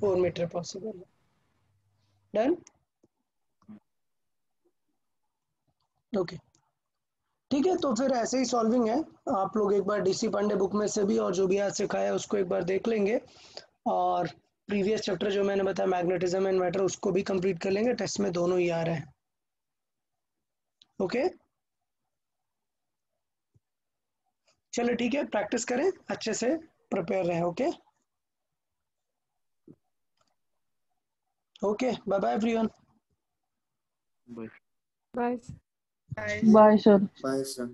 फोर मीटर पॉसिबल है। डन ओके ठीक है तो फिर ऐसे ही सॉल्विंग है। आप लोग एक बार डीसी पांडे बुक में से भी और जो भी आज सिखाया उसको एक बार देख लेंगे। और प्रीवियस चैप्टर जो मैंने बताया मैग्नेटिज्म एंड मैटर उसको भी कंप्लीट कर लेंगे। टेस्ट में दोनों ही आ रहे हैं। ओके चलो ठीक है प्रैक्टिस करें अच्छे से प्रिपेयर रहे okay okay bye bye everyone bye bye. Bye sir bye sir.